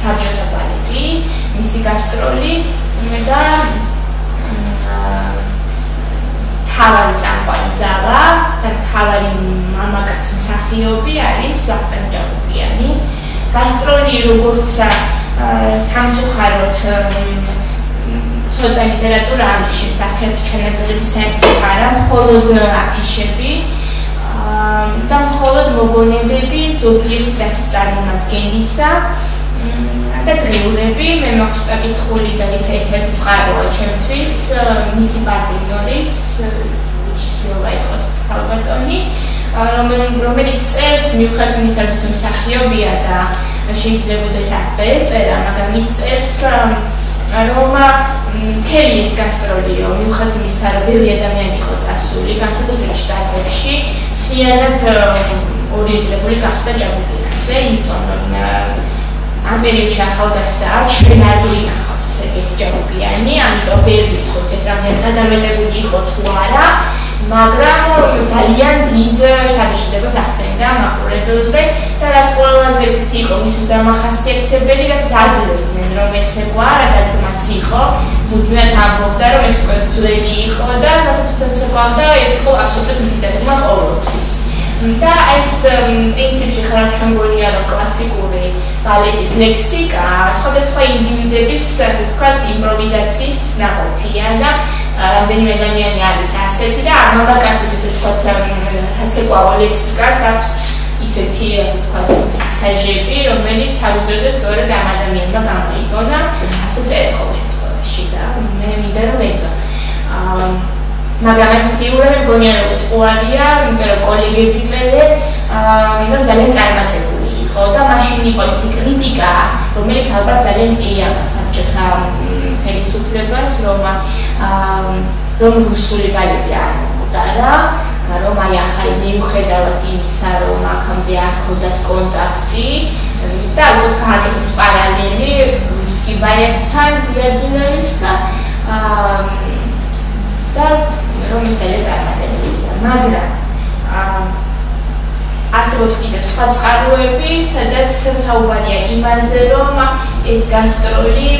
საბჭოთა ბალეტი, მისი გასტროლი და თავარი წამყვანი ძალა და თავარი მამაკაც მსახიობი არის ვახტანგ ჯავუკიანი. გასტროლი როგორც სამწუხაროდ ცოტა ლიტერატურა ამის შესახებ ჩანაწერი საერთოდ არა, მხოლოდ აფიშები და მხოლოდ მოგონებები ზოგიერთი დასის წარმომადგენლისა და დღიურები მე მაქვს წაკითხული და ის ერთ-ერთი წყაროა ჩემთვის მისი პარტნიორის შეიძლება იყოს ქალბატონი რომელიც წერს მიუხედავად იმისა რომ მსახიობია და შეიძლება ეს ასე წერა მაგრამ ის წერს რომ მთელი ეს გასტროლიო მიუხედავად იმისა რომ ბევრი ადამიანი იყო წასული განსაკუთრებით შტატებში მთლიანად ორიენტირებული გახდა ჯაგუფინაზე, იმიტომ რომ ამ პერიოდში ახალგაზრდა ჩვენ არ გვინახავს ეგეთი ჯაგუფიანი, ამიტომ ვერ ვიტყოთ ეს რამდენი გადამეტებული იყო თუ არა, მაგრამ ძალიან დიდ შთაბეჭდებას ახდენდა მაყურებელზე და რაც ყველაზე ისეთი იყო მისთვის დამახასიათებელი, რასაც აძლევდნენ რომ ეცე ვარ, რადგანაც იყო მუდმივად ამბობდა რომ ეს უკვე ძველი იყო და რასაც თვითონ ცეკვავდა ეს იყო აბსოლუტურად მისი დაგმა ყოველთვის. და ეს პრინციპში ხარჩონგონია რომ კლასიკური ბალეტის ლექსიკა სხვადასხვა ინდივიდების ასე ვთქვათ იმპროვიზაციის ნაყოფია და რამდენიმე ადამიანი არის ასეთი და ამ მაგაცის ასე ვთქვათ საცეკვაო ლექსიკას აქვს ისეთი ასე ვთქვათ პასაჟები რომელიც თავის დროზე სწორედ ამ ადამიანმა გამოიგონა ასე წერა ყოველ შემთხვევაში და მე მინდა რომ ეგა აა მაგრამ ეს თეორია მგონია რომ უტყუარია, იმიტომ რომ კოლეგები აა მაგრამ ძალიან წარმატებული იყო და მაშინ იყო ეს კრიტიკა, რომელიც ალბათ ძალიან ეამა საბჭოთა ხელისუფლებას, რომ რომ რუსული ბალეტი არ მომდარა, რომ აი ახალი მიუხედავად იმისა, რომ აქამდე არ ქონდათ კონტაქტი და უკვე გააკეთეს პარალელი რუსკი ბალეტთან დიაგინოვის და აა და რომ ეს ძალიან წარმატებულია, მაგრამ არსებობს კიდევ სხვა წყაროები, სადაც საუბარია იმაზე, რომ ეს გასტროლი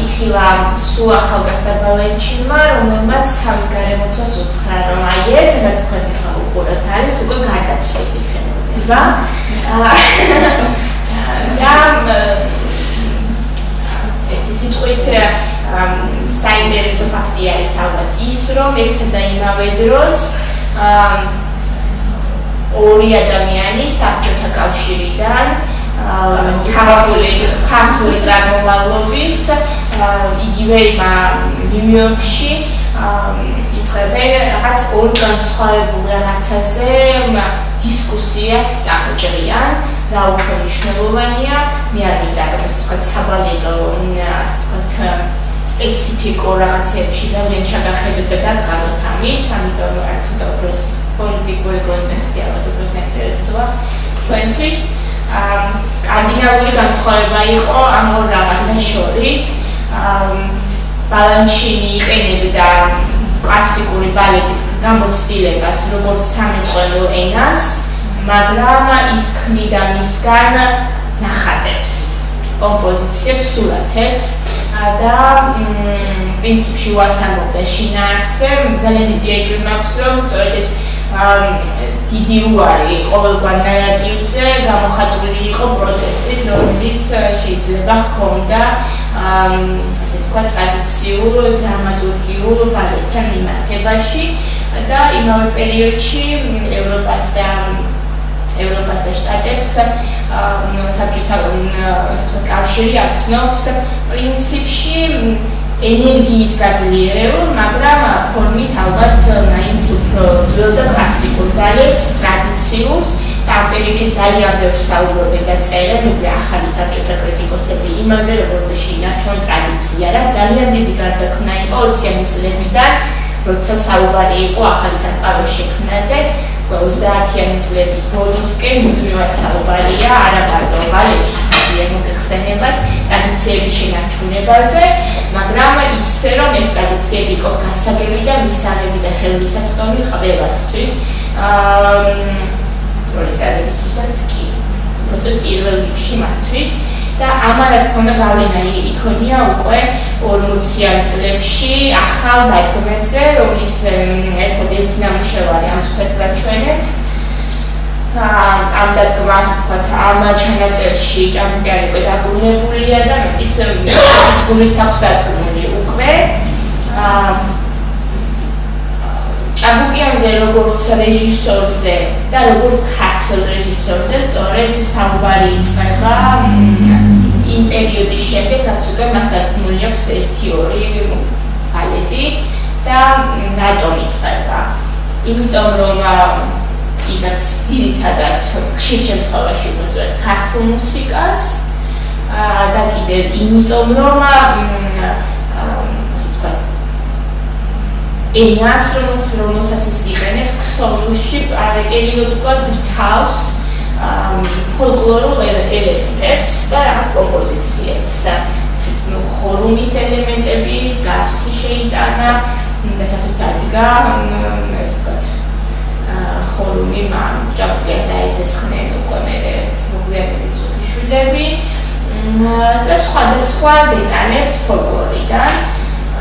იხილა სულ ახალგაზრდა ბალეტჩინმა, რომელმაც თავის გარემოცვას უთხრა, რომ აი ეს, რასაც თქვენ ახლა უყურებთ, არის უკვე გარდაცვლილი ფენომენება. და ერთი სიტყვით საინტერესო ფაქტი არის ალბათ ის, რომ ერთსა და იმავე დროს ორი ადამიანი საბჭოთა კავშირიდან ქართული ქართული წარმომავლობის იგივე ნიუ-იორკში იწყებენ რაღაც ორ განსხვავებულ რაღაცაზე დისკუსიას წამოჭრიან. რა უფრო მნიშვნელოვანია? მე არ მინდა რომ ეს თქვა საბალეტო ასე თქვა სპეციფიკურ რაღაცებში ძალიან ჩაგახედოთ და დაგყავოთ ამით, ამიტომ რაც უფრო პროს პოლიტიკური კონტექსტი ალბათ უფრო საინტერესოა თქვენთვის. აა კარდინალური განსხვავება იყო ამ ორ რაღაცას შორის. აა ბალანჩინი იყენებდა კლასიკური ბალეტის გამოცდილებას როგორც სამეთყველო ენას, მაგრამ ის ქმნიდა მისგან ნახატებს, კომპოზიციებს, სურათებს. და პრინციპში ვარსამობდა შინაარსზე ძალიან დიდი ეჭვი მაქვს რომ სწორედ ეს დიდი უარი ყოველგვარ ნარატივზე გამოხატული იყო პროტესტით რომელიც შეიძლება ჰქონდა ასე თქვა ტრადიციულ დრამატურგიულ ბალეტთან მიმართებაში და იმავე პერიოდში ევროპას და ევროპას და შტატებს საბჭოთა კავშირი ახსნობს პრინციპში ენერგიით გაძლიერებულ, მაგრამ ფორმით ალბათ მაინც უფრო ძველ და კლასიკურ ბალეტს, ტრადიციულს და ამ პერიოდში ძალიან ბევრ საუბრობენ და წერენ უკვე ახალი საბჭოთა კრიტიკოსები იმაზე, როგორ შეინარჩუნონ ტრადიცია, რა ძალიან დიდი გარდაქმნა იყო 20-იანი წლებიდან, როცა საუბარი იყო ახალი სამყაროს შექმნაზე. 30-იანი წლების ბოლოსკენ მუდმივად საუბარია არაბატო ბალეტში ძალიან მოგეხსენებათ ტრადიციების შენარჩუნებაზე, მაგრამ ისე რომ ეს ტრადიციები იყოს გასაგები და მისაღები და ხელმისაწვდომი ყველასთვის აა პროლეტარებისთვისაც კი. უფრო პირველ რიგში მათთვის და ამალა თქო უნდა გავლენა იქონია უკვე 40-იან წლებში ახალ დადგმებზე, რომლის ერთადერთი ნამუშევარი ამ წუთს გაჩვენეთ. ამ დადგმას ვთქვათ, ამ ჩანაწერში ჭამპიონი უკვე დაბრუნებულია და მეც გულიც აქვს დადგმული უკვე. აა ჭაბუკიანზე როგორც რეჟისორზე და როგორც ქართულ რეჟისორზე სწორედ საუბარი იწყება იმ პერიოდის შემდეგ, რაც უკვე მას დათმული აქვს 1-2 ბალეტი და რატომ იწყება? იმიტომ რომ იქაც ძირითადად ხშირ შემთხვევაში უძვეთ ქართულ მუსიკას და კიდევ იმიტომ რომ ენას რომელს რომელსაც ის იყენებს ქსოვილში პერიოდულად თავს ფოლკლორულ ელემენტებს და რაღაც კომპოზიციებს. ჩვენ ხორუმის ელემენტები გასი შეიტანა და საერთოდ დადგა ეს ვთქვათ ხორუმი მან ჯაპკეს და ეს ესხნენ უკვე მე მოგვიანებით სუფიშვილები და სხვა და სხვა დეტალებს ფოლკლორიდან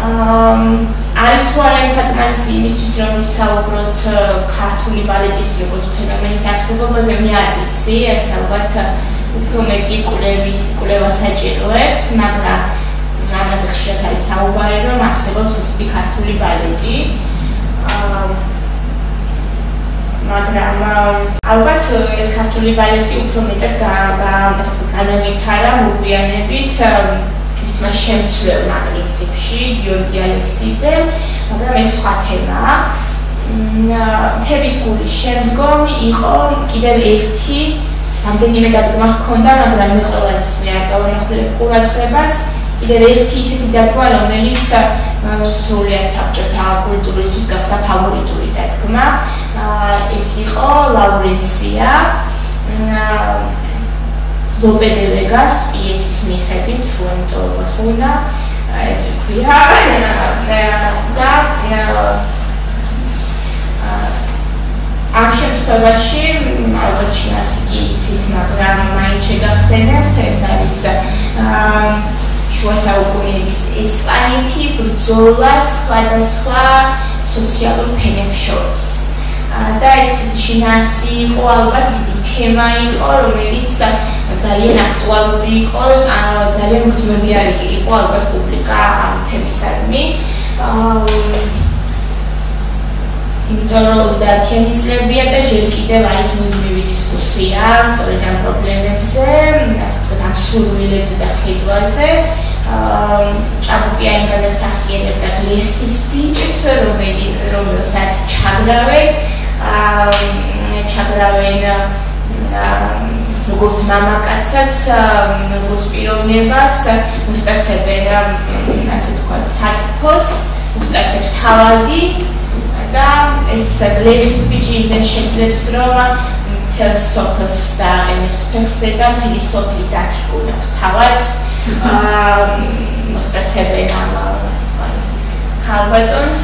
აა არის თუ არა ეს საკმარისი იმისთვის რომ ვისაუბროთ ქართული ბალეტის როგორც ფენომენის არსებობაზე მე არ ვიცი ეს ალბათ უფრო მეტი კვლევის კვლევა საჭიროებს მაგრამ ამაზე ხშირად არის საუბარი რომ არსებობს ეს ქართული ბალეტი. მაგრამ ალბათ ეს ქართული ბალეტი უფრო მეტად განავითარა მოგვიანებით მისმა შემცვლელმა პრინციპში გიორგი ალექსიძემ, მაგრამ ეს სხვა თემაა. თების გულის შემდგომ იყო კიდევ ერთი რამდენიმე დადგმა ჰქონდა, მაგრამ მე ყველას არ გავანახულებ ყურადღებას. კიდევ ერთი ისეთი დადგმა, რომელიც სრულიად საბჭოთა კულტურისთვის გახდა ფავორიტული დადგმა. ეს იყო ლავრენსია. ლოპე დე ვეგას პიესის მიხედვით ფონტო ხუნა. ეს ქვია. და ამ შემთხვევაში ალბათ შინას კი იცით მაგრამ მაინც შეგახსენებთ ეს არის შუა საუკუნეების ესპანეთი ბრძოლა სხვადასხვა სოციალურ ფენებს შორის. და ეს შინასი იყო ალბათ ისეთი თემა იყო რომელიც ძალიან აქტუალური იყო, ძალიან მოძმებიანი იყო ალბათ პუბლიკა ამ თემისადმი. იმიტომ რომ 30-იანი წლებია და ჯერ კიდევ არის მუდმივი დისკუსია სწორედ ამ პრობლემებზე, ასე ვთქვათ, ამ სურვილებზე და ხედვაზე. აა ჭაბუკიანი გადასახიერებდა გლეხის ბიჭს, რომელიც რომელსაც ჩაგრავენ აა ჩაგრავენ აა როგორც მამაკაცაც როგორც პიროვნებას უსტაცებენ ასე თქვა საფოს უსტაცებს თავადი და ეს გლეხის ბიჭი იმენ შეძლებს რომ თელს სოფელს დააყენებს ფეხზე და მთელი სოფლი დაქიკუნებს თავადს უსტაცებენ ამ ასე თქვა ქალბატონს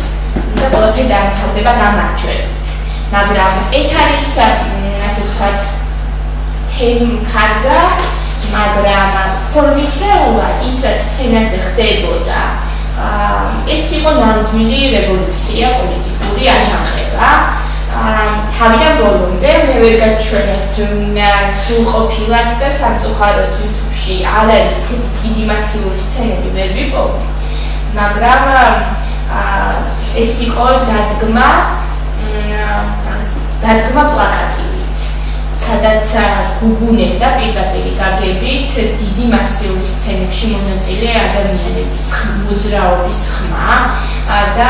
და ყველაფერი დამთავრდება გამარჯვებით. მაგრამ ეს არის ასე ვთქვათ თემ კარგა, მაგრამ ფორმისეულად ისაც სცენაზე ხდებოდა. აა ეს იყო ნამდვილი რევოლუცია, პოლიტიკური აჯანყება. აა თავიდან ბოლომდე მე ვერ გაჩვენებთ სრულყოფილად და სამწუხაროდ YouTube-ში არ არის ისეთი დიდი მასიური სცენები ვერ ვიპოვე. მაგრამ აა ეს იყო დადგმა აა დადგმა პლაკატი სადაც გუგუნებდა პირდაპირ გაგებით დიდი მასიური სცენებში მონაწილე ადამიანების მოძრაობის ხმა. და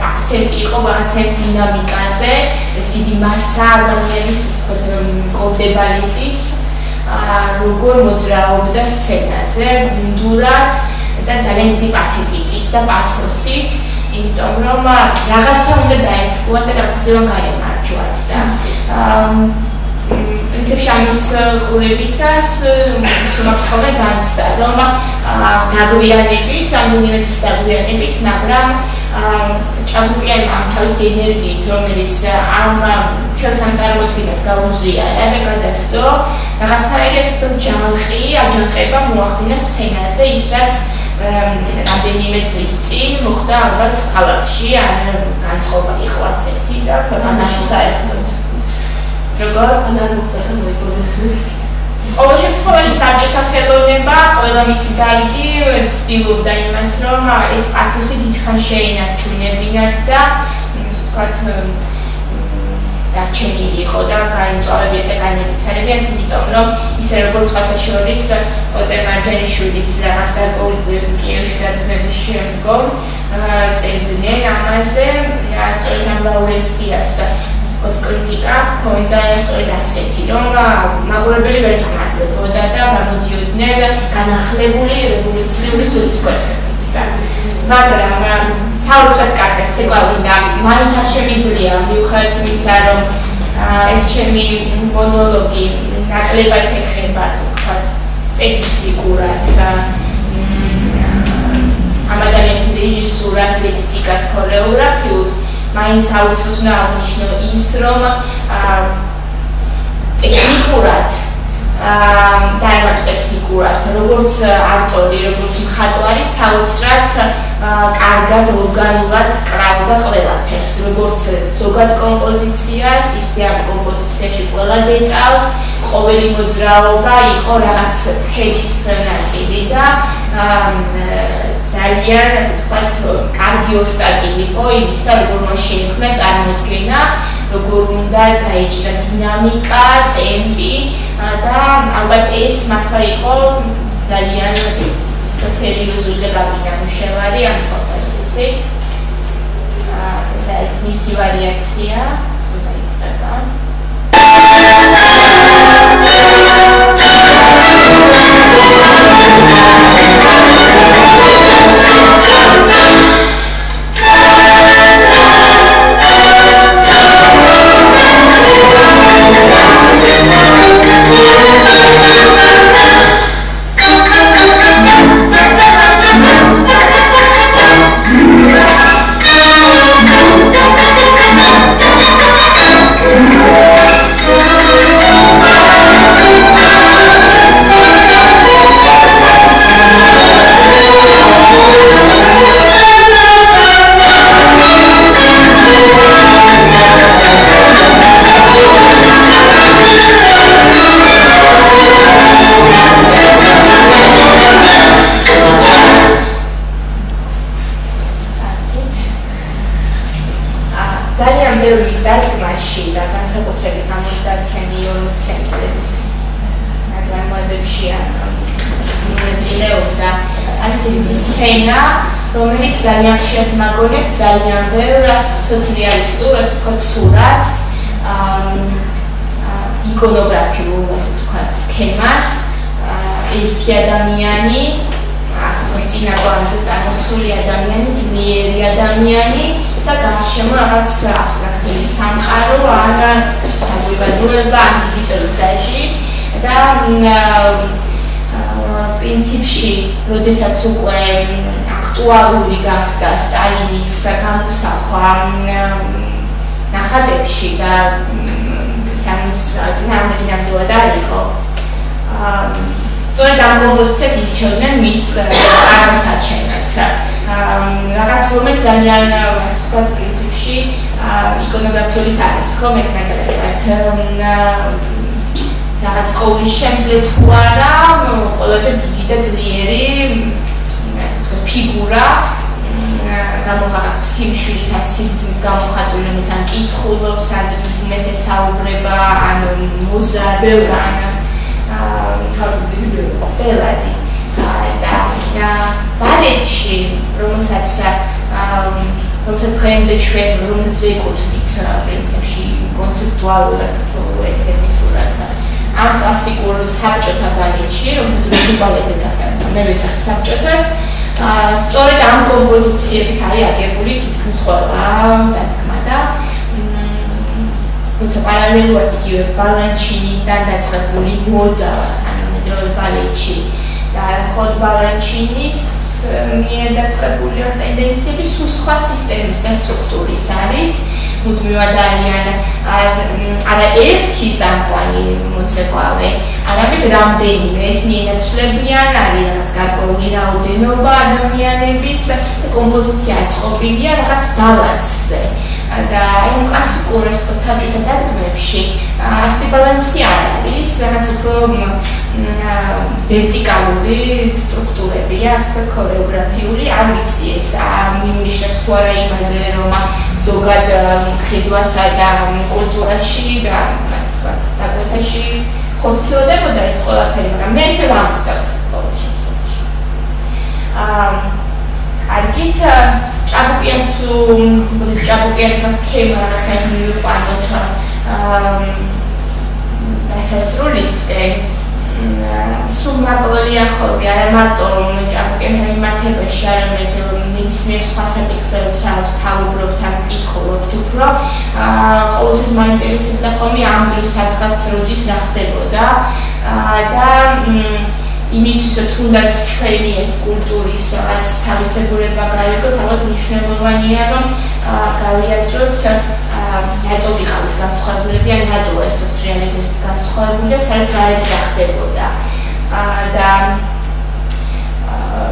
აქცენტი იყო რაღაცა დინამიკაზე ეს დიდი მასა ადამიანის კოლდებალიტის როგორ მოძრაობდა სცენაზე გუნდურად და ძალიან დიდი პათეტიკით და პათოსით იმიტომ რომ რაღაცა უნდა დაეთქვა და რაღაცა უნდა გაემარჯვათ და პრინციპში ამის ყურებისას სულაც ხოლმე განცდა რომ დაგვიანებით ან უნივერსიტეტის დაგვიანებით მაგრამ ჭაბუკიანმა თავისი ენერგიით, რომელიც ამ თელ სამწარმოეთებას გაუზიარა და გადასდო, რაღაცაირი ეს ჯანხი, აჯანყება მოახდინა სცენაზე, ის რაც რამდენიმე წლის წინ მოხდა ალბათ ქალაქში, ან განწყობა იყო ასეთი და ქვეყანაში საერთოდ. როგორ ანა მოხდა და მოიგონეს. ყოველ შემთხვევაში საბჭოთა ხელოვნება ყველა მისი გარიგი ცდილობდა იმას, რომ ეს პათოსი დიდხან შეინარჩუნებინათ და ვთქვათ დარჩენილი იყო და გაიწოლებიათ და განვითარებიათ, იმიტომ რომ ისე როგორც ხათა შორის ოტე მარჯანიშვილის რაღაც გარკვეული ძველი კიევში გადაღების შემდგომ წერდნენ ამაზე, ასწორედ ამ ლაურენციას ოთ კრიტიკა ჰქონდა სწორედ ასეთი, რომ მაყურებელი ვერ წყნარდებოდა და გამოდიოდნენ განახლებული რევოლუციური სულისკვეთებით და მაგრამ საოცრად კარგად ცეკვავდა მაინც არ შემიძლია მიუხედავად იმისა რომ ეს ჩემი მონოლოგი ნაკლებად ეხება ვთქვათ სპეციფიკურად და ამადანის რეჟისურას ლექსიკას ქორეოგრაფიულს მაინც აუცილებლად უნდა აღნიშნო ის, რომ ტექნიკურად აა დაერმატ ტექნიკურად, როგორც ავტორი, როგორც მხატვარი, საოცრად კარგად ორგანულად კრავდა ყველაფერს, როგორც ზოგად კომპოზიციას, ისე ამ კომპოზიციაში ყველა დეტალს, ყოველი მოძრაობა იყო რაღაც თელის ნაწილი და აა ძალიან ასე ვთქვათ, კარგი ოსტატი იყო იმისა, როგორ მაშინ იქნა წარმოქმნა, როგორ უნდა დაეჭრა დინამიკა, ტემპი და ალბათ ეს მართლა იყო ძალიან სპეციალიზებული და გაბინამუშავარი ამ თვალსაზრისით. ეს არის მისი ვარიაცია, თუ დაიწყება. ძალიან ბევრ სოციალისტურ ასე ვთქვათ სურათს აა იკონოგრაფიულ ასე ვთქვათ სქემას ერთი ადამიანი ასე ვთქვათ წინა პლანზე წარმოსული ადამიანი ძლიერი ადამიანი და გარშემო რაღაც აბსტრაქტული სამყარო ან საზოგადოება ანტიდიტელიზაჟი და პრინციპში, როდესაც უკვე აქტუალური გახდა სტალინის გამოსახვა ნახატებში და სამის ძნამდე ნამდვილად არისო. აა სწორედ ამ კომპოზიციას ირჩევდნენ მის წარმოსაჩენად. აა რაღაც რომელიც ძალიან ასე ვთქვათ პრინციპში იკონოგრაფიულიც არის, ხო, მე მაგალითად რაღაც ყოვლის შემძლე თუ არა, ყველაზე დიდი და ძლიერი ფიგურა გამოხატავს სიმშვიდეთან სიმძიმით გამოხატული რომელიც ან კითხულობს ან ის მესე საუბრება ან მოზარდს ან აა ბელადი. და ბალეტში რომელსაც რომელსაც დღემდე ჩვენ რომელსაც ვეკუთვნით პრინციპში კონცეპტუალურად თუ ესთეტიკურად. ამ კლასიკურ საბჭოთა ბალეტში რომელსაც რუსულ ბალეტს ეძახიან მე ვეძახი საბჭოთას სწორედ ამ კომპოზიციებით არის აგებული თითქმის ყველა დათქმა და როცა პარალელურად იგივე ბალანჩინისთან დაწყებული მოდა თანამედროვე ბალეტში და მხოლოდ ბალანჩინის მიერ დაწყებული ტენდენციები სულ სხვა სისტემის და სტრუქტურის არის. მუდმივად არიან არა ერთი წამყვანი მოცეკვავე, არამედ რამდენიმე ეს მიენაცვლებიან არის რაღაც გარკვეული რაოდენობა ადამიანების კომპოზიცია წყობილია რაღაც ბალანსზე. და აი კლასიკურ ეს საბჭოთა დადგმებში ასეთი ბალანსი არ არის, რაღაც უფრო ვერტიკალური სტრუქტურებია, ასე ვთქვათ, ქორეოგრაფიული, არ ვიცი ეს მინიშნებს თუ არა იმაზე, რომ ზოგად ხედვასა და კულტურაში და ასე ვთქვათ, დაგვეთაში ხორციელდებოდა ეს ყველაფერი, მაგრამ მე ესე ვამსკავს ყოველ შემთხვევაში. აა არგით ჭაბუკიანს თუ ჭაბუკიანსაც თემა ასე მივიყვანოთ აა დასასრულისკენ სულ მაკლია ხოლმე არა მარტო ჭაბუკიანთან მიმართებაში არამედ ნებისმიერ სხვა საკითხზე როცა საუბრობთ ან კითხულობთ უფრო აა ყოველთვის მაინტერესებდა ხოლმე ამ დროს სადღაც როდის რა ხდებოდა და იმისთვის რომ თუნდაც ჩვენი ეს კულტურის რაღაც თავისებურება გაიგოთ, ალბათ მნიშვნელოვანია რომ გავიაზროთ რატო ვიყავით განსხვავებულები, ან რატო ეს სოციალიზმის განსხვავებული და საერთოდ რა ხდებოდა. და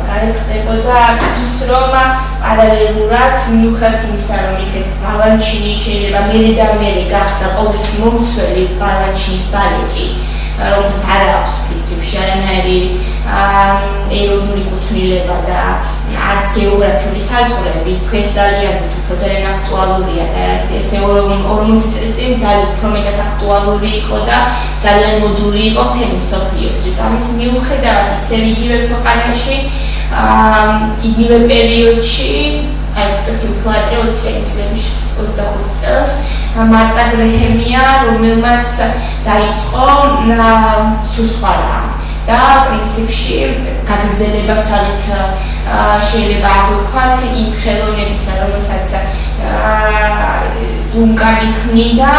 გარეთხდებოდა ის რომ პარალელურად მიუხედავად იმისა რომ იქ ეს ბალანჩინი შეიძლება მერე და მერე გახდა ყოვლის მომცველი ბალანჩინის ბალეტი რომელსაც არ აქვს პრინციპში არანაირი ეროვნული კუთვნილება და არც გეოგრაფიული საზღვრები დღეს ძალიან უფრო ძალიან აქტუალურია და ეს 40 წლის წინ ძალიან უფრო მეტად აქტუალური იყო და ძალიან მოდული იყო მთელი მსოფლიოსთვის. ამის მიუხედავად ისე იგივე ქვეყანაში იგივე პერიოდში აი ცოტა უფრო ადრე 20 წლების 25 წელს მარტა გრეჰემია რომელმაც დაიწყო სუსხარა და პრინციპში გაგრძელებასავით შეიძლება აღვქვათ იმ ხელოვნების რომელსაც დუნკანი ქმნიდა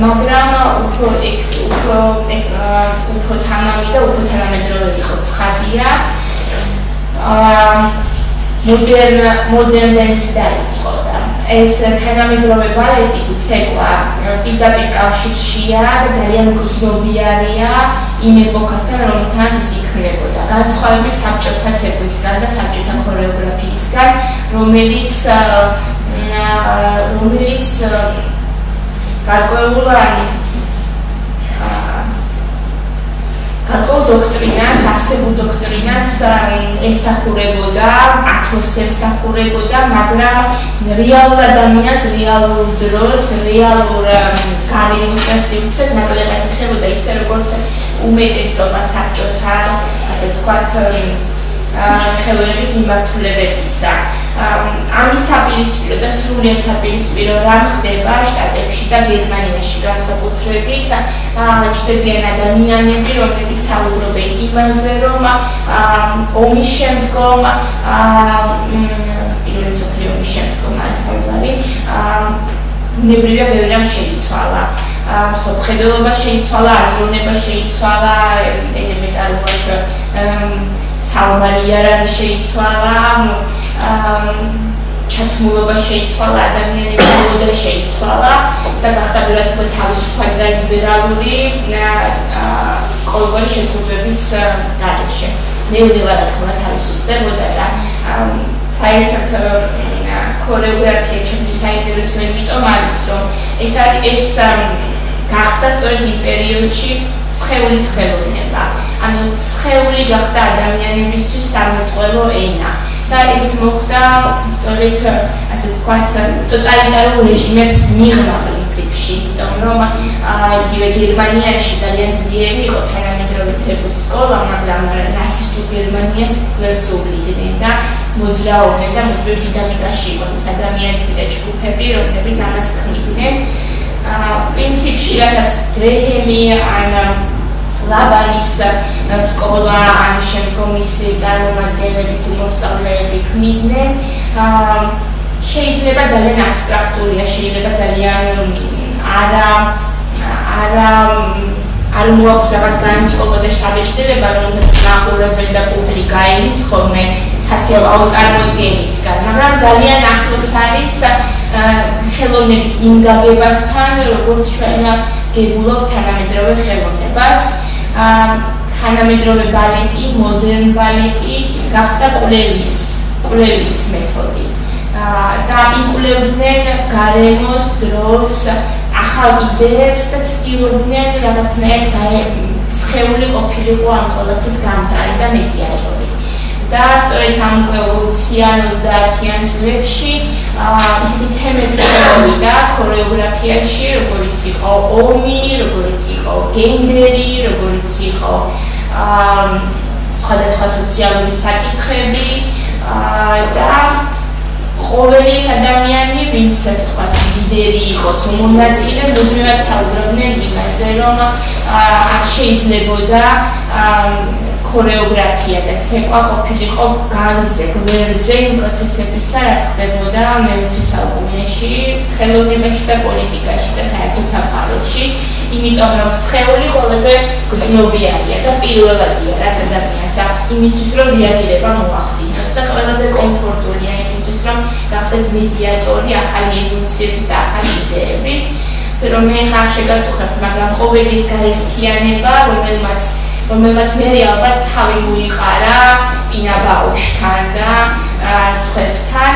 მაგრამ უფრო ექს უფრო უფრო თანამი და უფრო თანამედროვე იყო ცხადია. აა მოდერნ მოდერნეს დაიწყო და ეს თანამედროვე ბალეტი თუ ცეკვა პირდაპირ კავშირშია და ძალიან გრძნობიარია იმ ეპოქასთან რომელთანაც ის იქმნებოდა განსხვავებით საბჭოთა ცეკვისგან და საბჭოთა ქორეოგრაფიისგან რომელიც რომელიც გარკვეულ გარკვეულ დოქტრინას, არსებულ დოქტრინას ემსახურებოდა, ათოს ემსახურებოდა, მაგრამ რეალურ ადამიანს, რეალურ დროს, რეალურ გარემოს და სივრცეს ნაკლებად ეხებოდა ისე როგორც უმეტესობა საბჭოთა, ასე ვთქვათ, ხელოვნების მიმართულებებისა. ამის საპირისპირო და სრულიად საპირისპირო რა ხდება შტატებში და გერმანიაში განსაკუთრებით ჩდებიან ადამიანები, რომლებიც საუბრობენ იმაზე, რომ ომის შემდგომ პირველი მსოფლიო ომის შემდგომ არის საუბარი, ნებრივია ბევრი რამ შეიცვალა. სოფხედელობა შეიცვალა, აზროვნება შეიცვალა, ელემენტარულად საუბარია რა შეიცვალა ჩაცმულობა შეიცვალა ადამიანების მოდელი შეიცვალა და გახდა ბერატო თავისუფალი და ლიბერალური ყოველგვარი შეზღუდვების გარეშე ნეურილა რა თქმა თავისუფლებოდა და საერთოდ ქორეოგრაფია ჩემთვის საინტერესო იმიტომ არის რომ ეს არის ეს გახდა სწორედ იმ პერიოდში სხეულის ხელოვნება ანუ სხეული გახდა ადამიანებისთვის სამწყველო ენა და ეს მოხდა სწორედ ასე ვთქვათ ტოტალიტარულ რეჟიმებს მიღმა პრინციპში. იმიტომ რომ იგივე გერმანიაში ძალიან ძლიერი იყო თანამედროვე ცებოს სკოლა მაგრამ ნაცისტურ გერმანიას გვერდზულიდნენ და მოძრაობდნენ და მოგვი დინამიკაში იყო ეს ადამიანები და ჯგუფები რომლებიც ამას ქმნიდნენ. პრინციპში რასაც დრეჰემი ან ლაბანის სკოლა ან შემდგომ ისე წარმომადგენლები თუ მოსწავლეები ქმნიდნენ შეიძლება ძალიან აბსტრაქტულია შეიძლება ძალიან არა არა არ მოაქვს რაღაც განწყობა და შაბეჭდილება რომელსაც ნახურებენ და პუბლიკა ენის ხოლმე საცილო წარმოდგენისგან, მაგრამ ძალიან ახლოს არის ხელოვნების იმგაგებასთან, როგორც ჩვენ გეგულობთ თანამედროვე ხელოვნებას. თანამედროვე ბალეტი, მოდერნ ბალეტი გახდა კვლევის, კვლევის მეთოდი. და იკვლევდნენ გარემოს, დროს, ახალ იდეებს და ცდილობდნენ რაღაცნაირად სხეული ყოფილიყო ამ ყველაფრის გამტარი და მედიატორი. და სწორედ ამ ევოლუციან 30-იან წლებში. ისეთი თემები შემოვიდა ქორეოგრაფიაში, როგორიც იყო ომი, როგორიც იყო გენდერი, როგორიც იყო სხვადასხვა სოციალური საკითხები და ყოველი ადამიანი, ვინც ასე ვთქვათ, ლიდერი იყო თუ მონაწილე, მუდმივად საუბრობდნენ იმაზე, რომ არ შეიძლებოდა ქორეოგრაფია და ცეკვა ყოფილიყო განზე, გვერდზე იმ პროცესებისა, რაც ხდებოდა მე-20 საუკუნეში, ხელოვნებაში და პოლიტიკაში და საერთოდ საფაროში, იმიტომ რომ სხეული ყველაზე გრძნობიარია და პირველადია, რაც ადამიანს აქვს იმისთვის, რომ რეაგირება მოახდინოს და ყველაზე კომფორტულია იმისთვის, რომ გახდეს მედიატორი ახალი ემოციების და ახალი იდეების. რომ მე ხარ შეგაწუხებთ, მაგრამ ყოველის გაერთიანება, რომელმაც რომელმაც მე ალბათ თავი მოიყარა პინა ბაუშთან და სხვებთან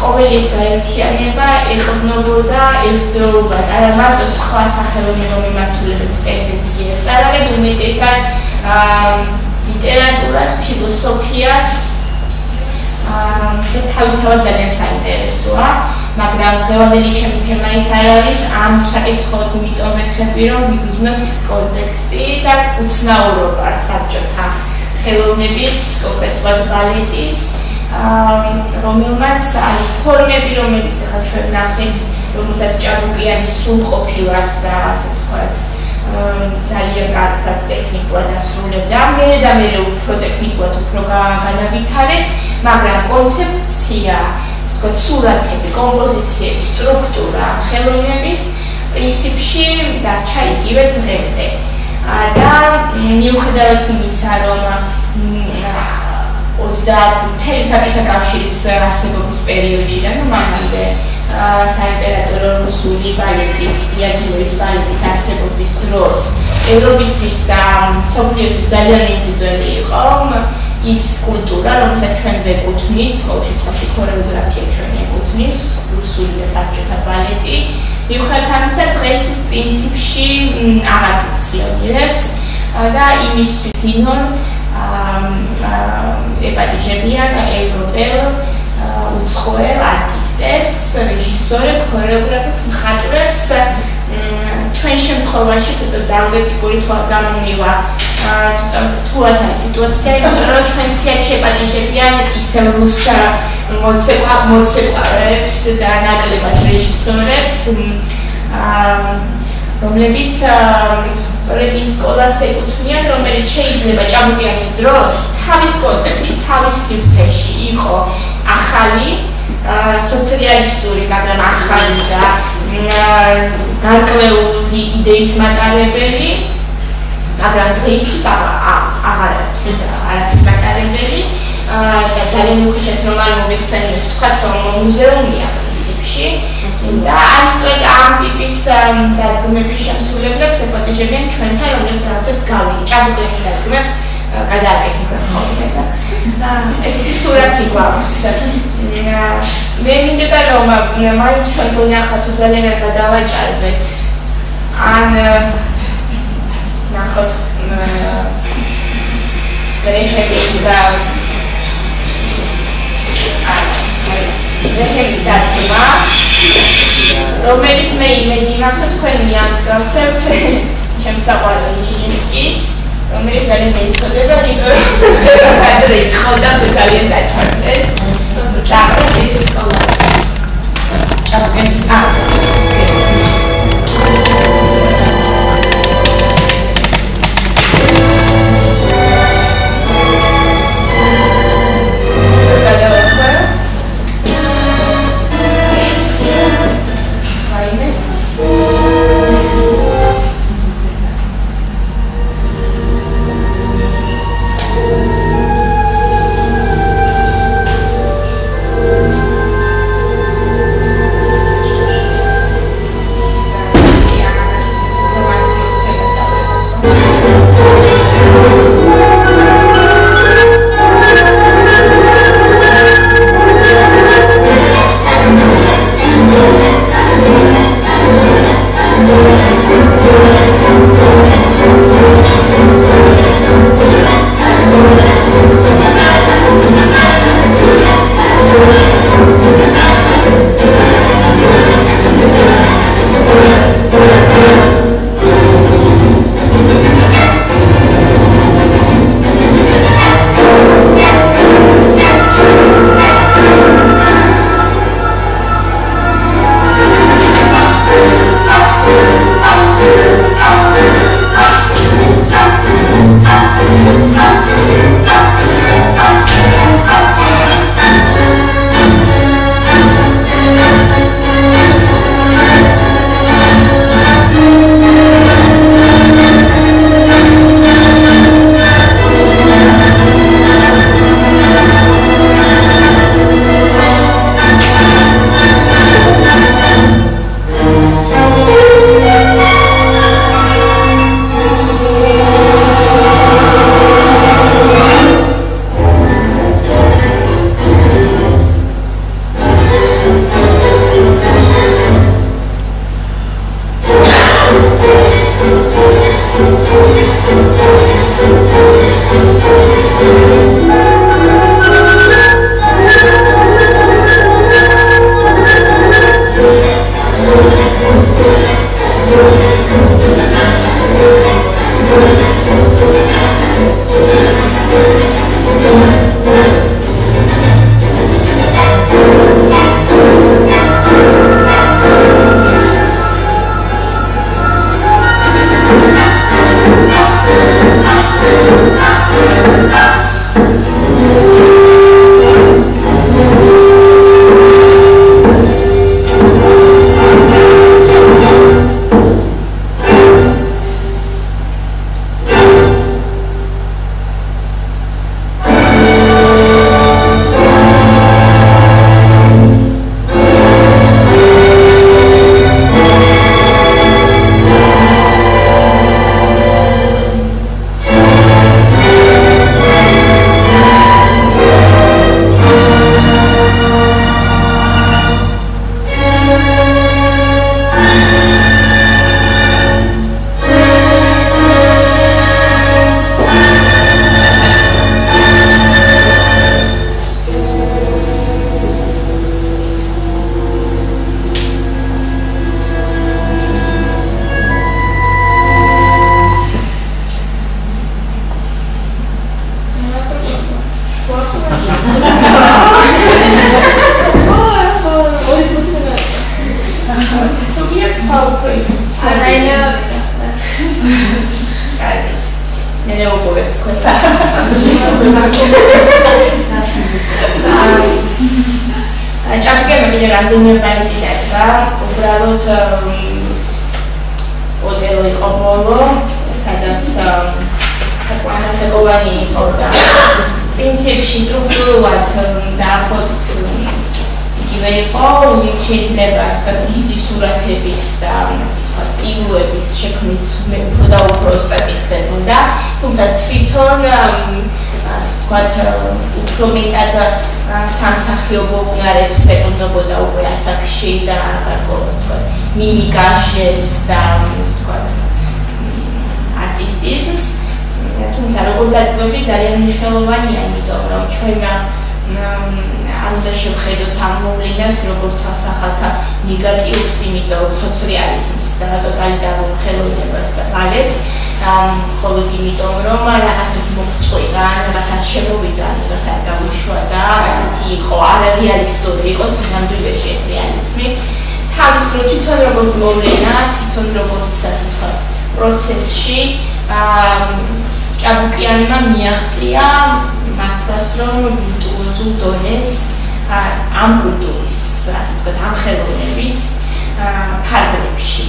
ყოველის გაერთიანება ეხმობოდა ერთდროულად. არა მარტო სხვა სახელმწიფო მიმართულების ტენდენციებს არამედ უმეტესად ლიტერატურას ფილოსოფიას და თავისთავად ძალიან საინტერესოა მაგრამ დღევანდელი ჩემი თემა ის არ არის ამ საკითხოთ იმიტომ ვეხები რომ ვიგრძნობ კონტექსტი და უცნაურობა საბჭოთა ხელოვნების კონკრეტულად ბალეტის. რომელმაც არის ფორმები რომელიც ახლა ჩვენ ნახეთ რომელსაც ჭაბუკიანი სრულყოფილად და ასე ვთქვათ ძალიან კარგად ტექნიკურად ასრულებდა. მე და მე უფრო ტექნიკურად უფრო განავითარეს მაგრამ კონცეფცია ვთქვათ, სურათები, კომპოზიციები, სტრუქტურა, ხელოვნების პრინციპში დარჩა იგივე დღემდე. და მიუხედავად იმისა, რომ 30 მთელი საბჭოთა კავშირის არსებობის პერიოდში და ნუ მანამდე საიმპერატორო რუსული ბალეტის, იაგილოვის ბალეტის არსებობის დროს ევროპისთვის და სოფლიოსთვის ძალიან ინციდენტი იყო. ის კულტურა, რომელსაც ჩვენ ვეკუთვნით, ყოველ შემთხვევაში ქორეოგრაფია ჩვენ ეკუთვნის, რუსული და საბჭოთა ბალეტი, მიუხედავად ამისა, დღეს ის პრინციპში აღარ ფუნქციონირებს და იმისთვის ინონ ეპატიჟებიან ევროპელ უცხოელ არტისტებს, რეჟისორებს, ქორეოგრაფებს, მხატვრებს ჩვენ შემთხვევაში ცოტა ძალდეტიკური თქვა გამომივა ცოტა რთულად არის სიტუაცია, იმიტომ რომ ჩვენ თეატრში ეპატიჟებიან ისევ რუს მოცეკვა მოცეკვარებს და ნაკლებად რეჟისორებს რომლებიც სწორედ იმ სკოლას ეკუთვნიან, რომელიც შეიძლება ჭაბუკიანის დროს თავის კონტექსტში, თავის სივრცეში იყო ახალი სოციალისტური, მაგრამ ახალი და გარკვეული იდეის მატარებელი, მაგრამ დღეისთვის აღარ არის არაფრის მატარებელი. და ძალიან უხეშად რომ არ მოგეხსენებთ თქვა რომ მუზეუმია პრინციპში. და არის სწორედ ამ ტიპის დადგმების შემსრულებლებს ეპატიჟებიან ჩვენთან რომლებიც რაღაცას გავიგე ჭაბუკების დადგმებს გადააკეთებდა ხოლმე და ესეთი სურათი გვაქვს. მე მინდოდა რომ მაინც ჩვენ გონახა თუ ძალიან არ გადავაჭარბეთ ან ნახოთ რეჰების რეჰების დადგმა რომელიც მე იმედი მაქვს თქვენ მიამსგავსებთ ჩემს საყვარელ ნიჟინსკის რომელიც ძალიან მეცოდება, იმიტომ რომ სადრე იყო და ძალიან დაჩარდეს. ჩაკეს ის სკოლა. ჩაკეს აა გინდათ მოვლენა, თვითონ როგორც ასე ვთქვათ, პროცესში აა ჭაბუკიანმა მიაღწია მართლაც რომ ვირტუოზულ დონეს ამ კულტურის, ასე ვთქვათ, ამ ხელოვნების ფარგლებში.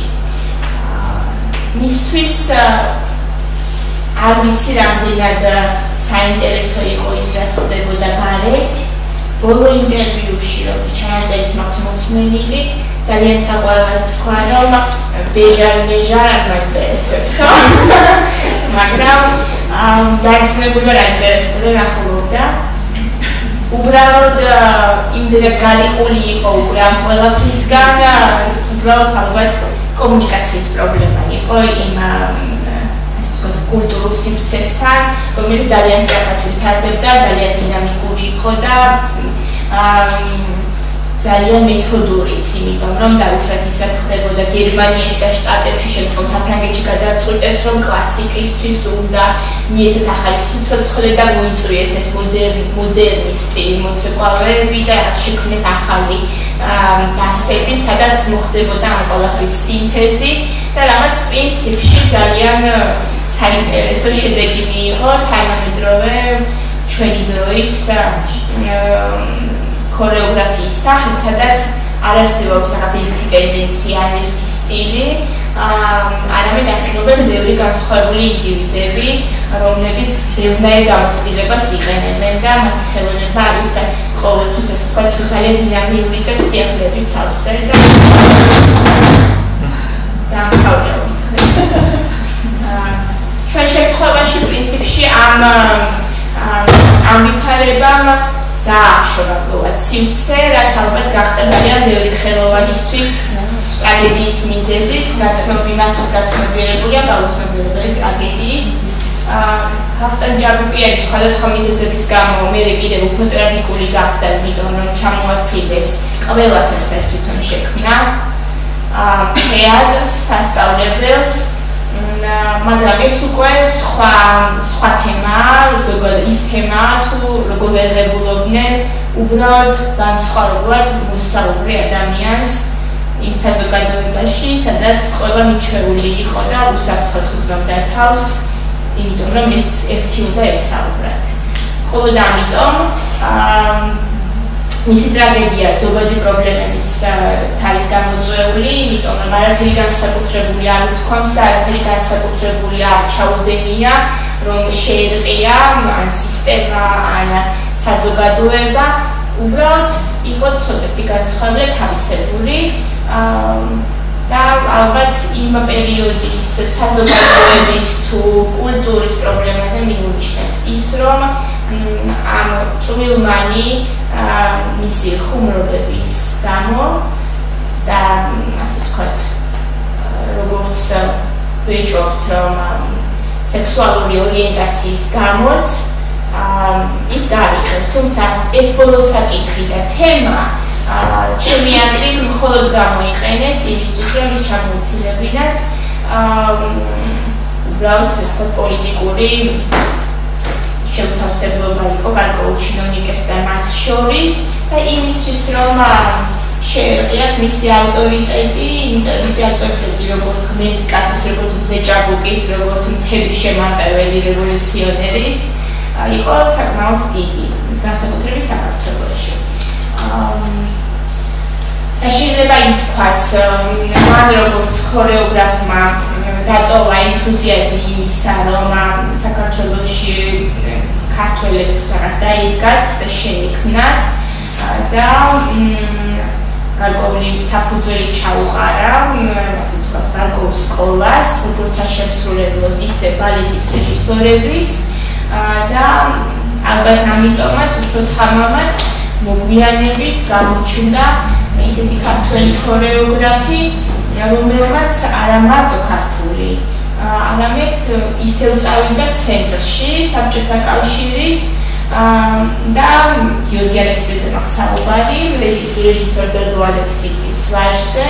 მისთვის არ ვიცი რამდენად საინტერესო იყო ის რაც ხდებოდა გარეთ. ბოლო ინტერვიუში რომ ჩააწერეთ მაქსიმოსმენილი ძალიან საყვარელად თქვა რომ ბეჟარ მეჟარ არ მაინტერესებს. მაგრამ დაიწყებული რა ინტერესებდა ნახულობდა. უბრალოდ იმდენად გარიყული იყო უკვე ამ ყველაფრისგან, უბრალოდ ალბათ კომუნიკაციის პრობლემა იყო იმ ასე ვთქვათ კულტურულ სივრცესთან, რომელიც ძალიან სწრაფად ვითარდებდა, ძალიან დინამიკური იყო და აა ძალიან მეთოდურიც, იმიტომ რომ დაუშვათ ის რაც ხდებოდა გერმანიაში და შტატებში, შემდგომ საფრანგეთში გადაწყვიტეს, რომ კლასიკისთვის უნდა მიეცეთ ახალი სიცოცხლე და მოიწვიეს ეს მოდერნი მოდერნისტი მოცეკვავეები და შექმნეს ახალი დასები, სადაც მოხდებოდა ამ ყველაფრის სინთეზი და რაღაც პრინციპში ძალიან საინტერესო შედეგი მიიღო თანამედროვე ჩვენი დროის ქორეოგრაფიის სახით, სადაც არ არსებობს რაღაც ერთი ტენდენცია, ერთი სტილი, არამედ არსებობენ ბევრი განსხვავებული ინდივიდები, რომლებიც ბევრნაირ გამოცდილებას იყენებენ და მათი ხელოვნება არის ყოველთვის ასე ვთქვათ, ძალიან დინამიური და სიახლეებით სავსე და დამთავრდა. ჩვენ შემთხვევაში პრინციპში ამ ამ ვითარებამ დაახშობა გულად სიმწე, რაც ალბათ გახდა ძალიან ბევრი ხელოვანისთვის ტრაგედიის მიზეზიც, გაცნობი მათთვის გაცნობიერებულია გაუცნობიერებელი ტრაგედიის. აა ხახტან ჯაბუკიანი სხვადასხვა მიზეზების გამო მე კიდევ უფრო ტრაგიკული გახდა, იმიტომ რომ ჩამოაცილეს ყველაფერს ეს თვითონ შექმნა. აა თეატრს, სასწავლებელს, მაგრამ ეს უკვე სხვა სხვა თემაა, ზოგადად ის თემა თუ როგორ ეღებულობდნენ უბრალოდ განსხვავებულად მოსაუბრე ადამიანს იმ საზოგადოებაში, სადაც ყველა მიჩეული იყო და უსაფრთხოდ უზრუნდა თავს, იმიტომ რომ ერთი უნდა ესაუბრათ. ხოლო და ამიტომ აა მისი ტრაგედია ზოგადი პრობლემების თავის გამოწვეული, იმიტომ რომ არაფერი განსაკუთრებული არ უთქვამს და არაფერი განსაკუთრებული არ ჩაუდენია, რომ შეერყია ან სისტემა, ან საზოგადოება, უბრალოდ იყო ცოტათი განსხვავებული თავისებური და ალბათ იმ პერიოდის საზოგადოების თუ კულტურის პრობლემაზე მიუნიშნებს ის, რომ ამ წვილმანი მისი ხუმრობების გამო და ასე ვთქვათ როგორც ვიճობთ რომ სექსუალური ორიენტაციის გამოც ის დაიხეს თუმცა ეს ბოლო საკითხი და თემა ჩემი აზრით მხოლოდ გამოიყენეს იმისთვის რომ ის ჩამოცილებინათ უბრალოდ ეს პოლიტიკური შეუთავსებლობა იყო გარკვეულ ჩინოვნიკებს და მას შორის და იმისთვის რომ შეერყიათ მისი ავტორიტეტი, მისი ავტორიტეტი როგორც ღმერთი კაცის, როგორც მზეჭაბუკის, როგორც მთების შემარტეველი რევოლუციონერის იყო საკმაოდ დიდი, განსაკუთრებით საქართველოში. აა შეიძლება ითქვას, მან როგორც ქორეოგრაფმა დატოვა ენთუზიაზმი იმისა, რომ საქართველოში ქართველებს რაღაც დაიდგათ და შეიქმნათ. და გარკვეული საფუძველი ჩაუყარა, ასე ვთქვათ, გარკვეულ სკოლას, როგორც შეფსრულებლოს ისე ბალეტის რეჟისორების. და ალბათ ამიტომაც უფრო თამამად მოგვიანებით გამოჩნდა ისეთი ქართველი ქორეოგრაფი, რომელმაც არა მარტო ქართული, არამედ ისევ წავიდა ცენტრში, საბჭოთა კავშირის და გიორგი ალექსიძე მახსაუბარი, რეჟისორ დოდო ალექსიძის ვაჟზე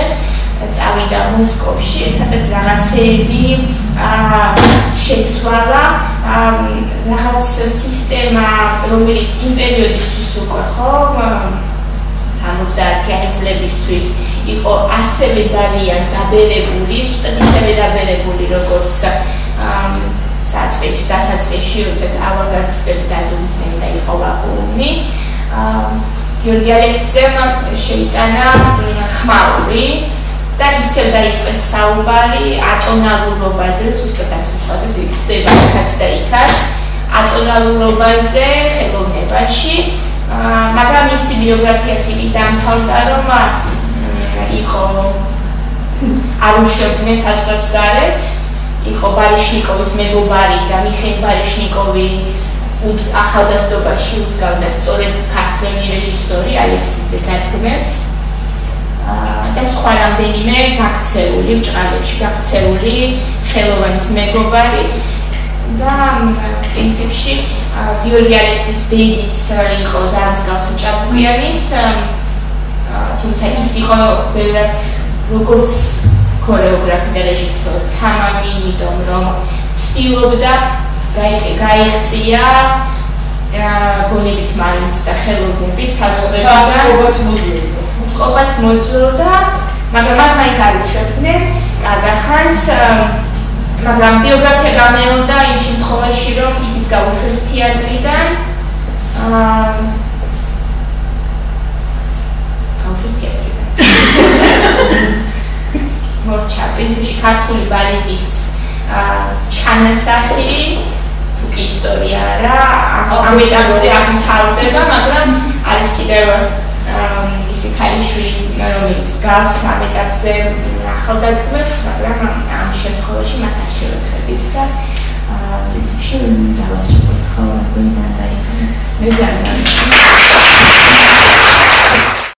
წავიდა მოსკოვში, სადაც რაღაცეები შეცვალა, რაღაც სისტემა, რომელიც იმ პერიოდისთვის უკვე ხო 70-იანი წლებისთვის იყო ასევე ძალიან დაბერებული, ზუსტად ისევე დაბერებული, როგორც საწყის დასაწყისში, როდესაც ავანგარდისტები დადუმდნენ და იყო ვაკუუმი. გიორგი ალექსიძემ შეიტანა ხმაური და ისევ დაიწყეს საუბარი ატონალურობაზე, ზუსტად ამ სიტყვაზე შეიძლება იქაც და იქაც ატონალურობაზე ხელოვნებაში. მაგრამ მისი ბიოგრაფიაც იგი დამთავრდა, რომ იყო არ უშევდნენ საზღვრებს გარეთ, იყო ბარიშნიკოვის მეგობარი და მიხეილ ბარიშნიკოვის უდ ახალგაზრდობაში უდგავდა სწორედ ქართველი რეჟისორი ალექსიძე გათქმებს. და სხვა რამდენიმე გაქცეული, ჭყალებში გაქცეული ხელოვანის მეგობარი და პრინციპში გიორგი ალექსის ბედის იყო ძალიან მსგავსი ჭაბუკიანის თუმცა ის იყო ბევრად როგორც ქორეოგრაფი და რეჟისორი. თამამი იმიტომ რომ ცდილობდა გაიხცია გონებით მარინს და ხელოვნებით საზოგადოებას მოძიებდა წყობაც მოძიებდა მაგრამ მას მაინც არ უშვებდნენ კარგახანს მაგრამ ბიოგრაფია გამეორდა იმ შემთხვევაში რომ ისიც გაუშვეს თეატრიდან. აა გაუშვეს თეატრიდან მორჩა პრინციპში ქართული ბალეტის ჩანასახი თუკი ისტორია რა ამ ეტაპზე არ მთავრდება მაგრამ არის კიდევ ისე ქალიშვილი რომელიც გავს ამ ეტაპზე ახალდადგმებს მაგრამ ამ შემთხვევაში მას არ შევეხებით და პრინციპში დავასრულოთ ხო გინდა დაიხსნა მე ძალიან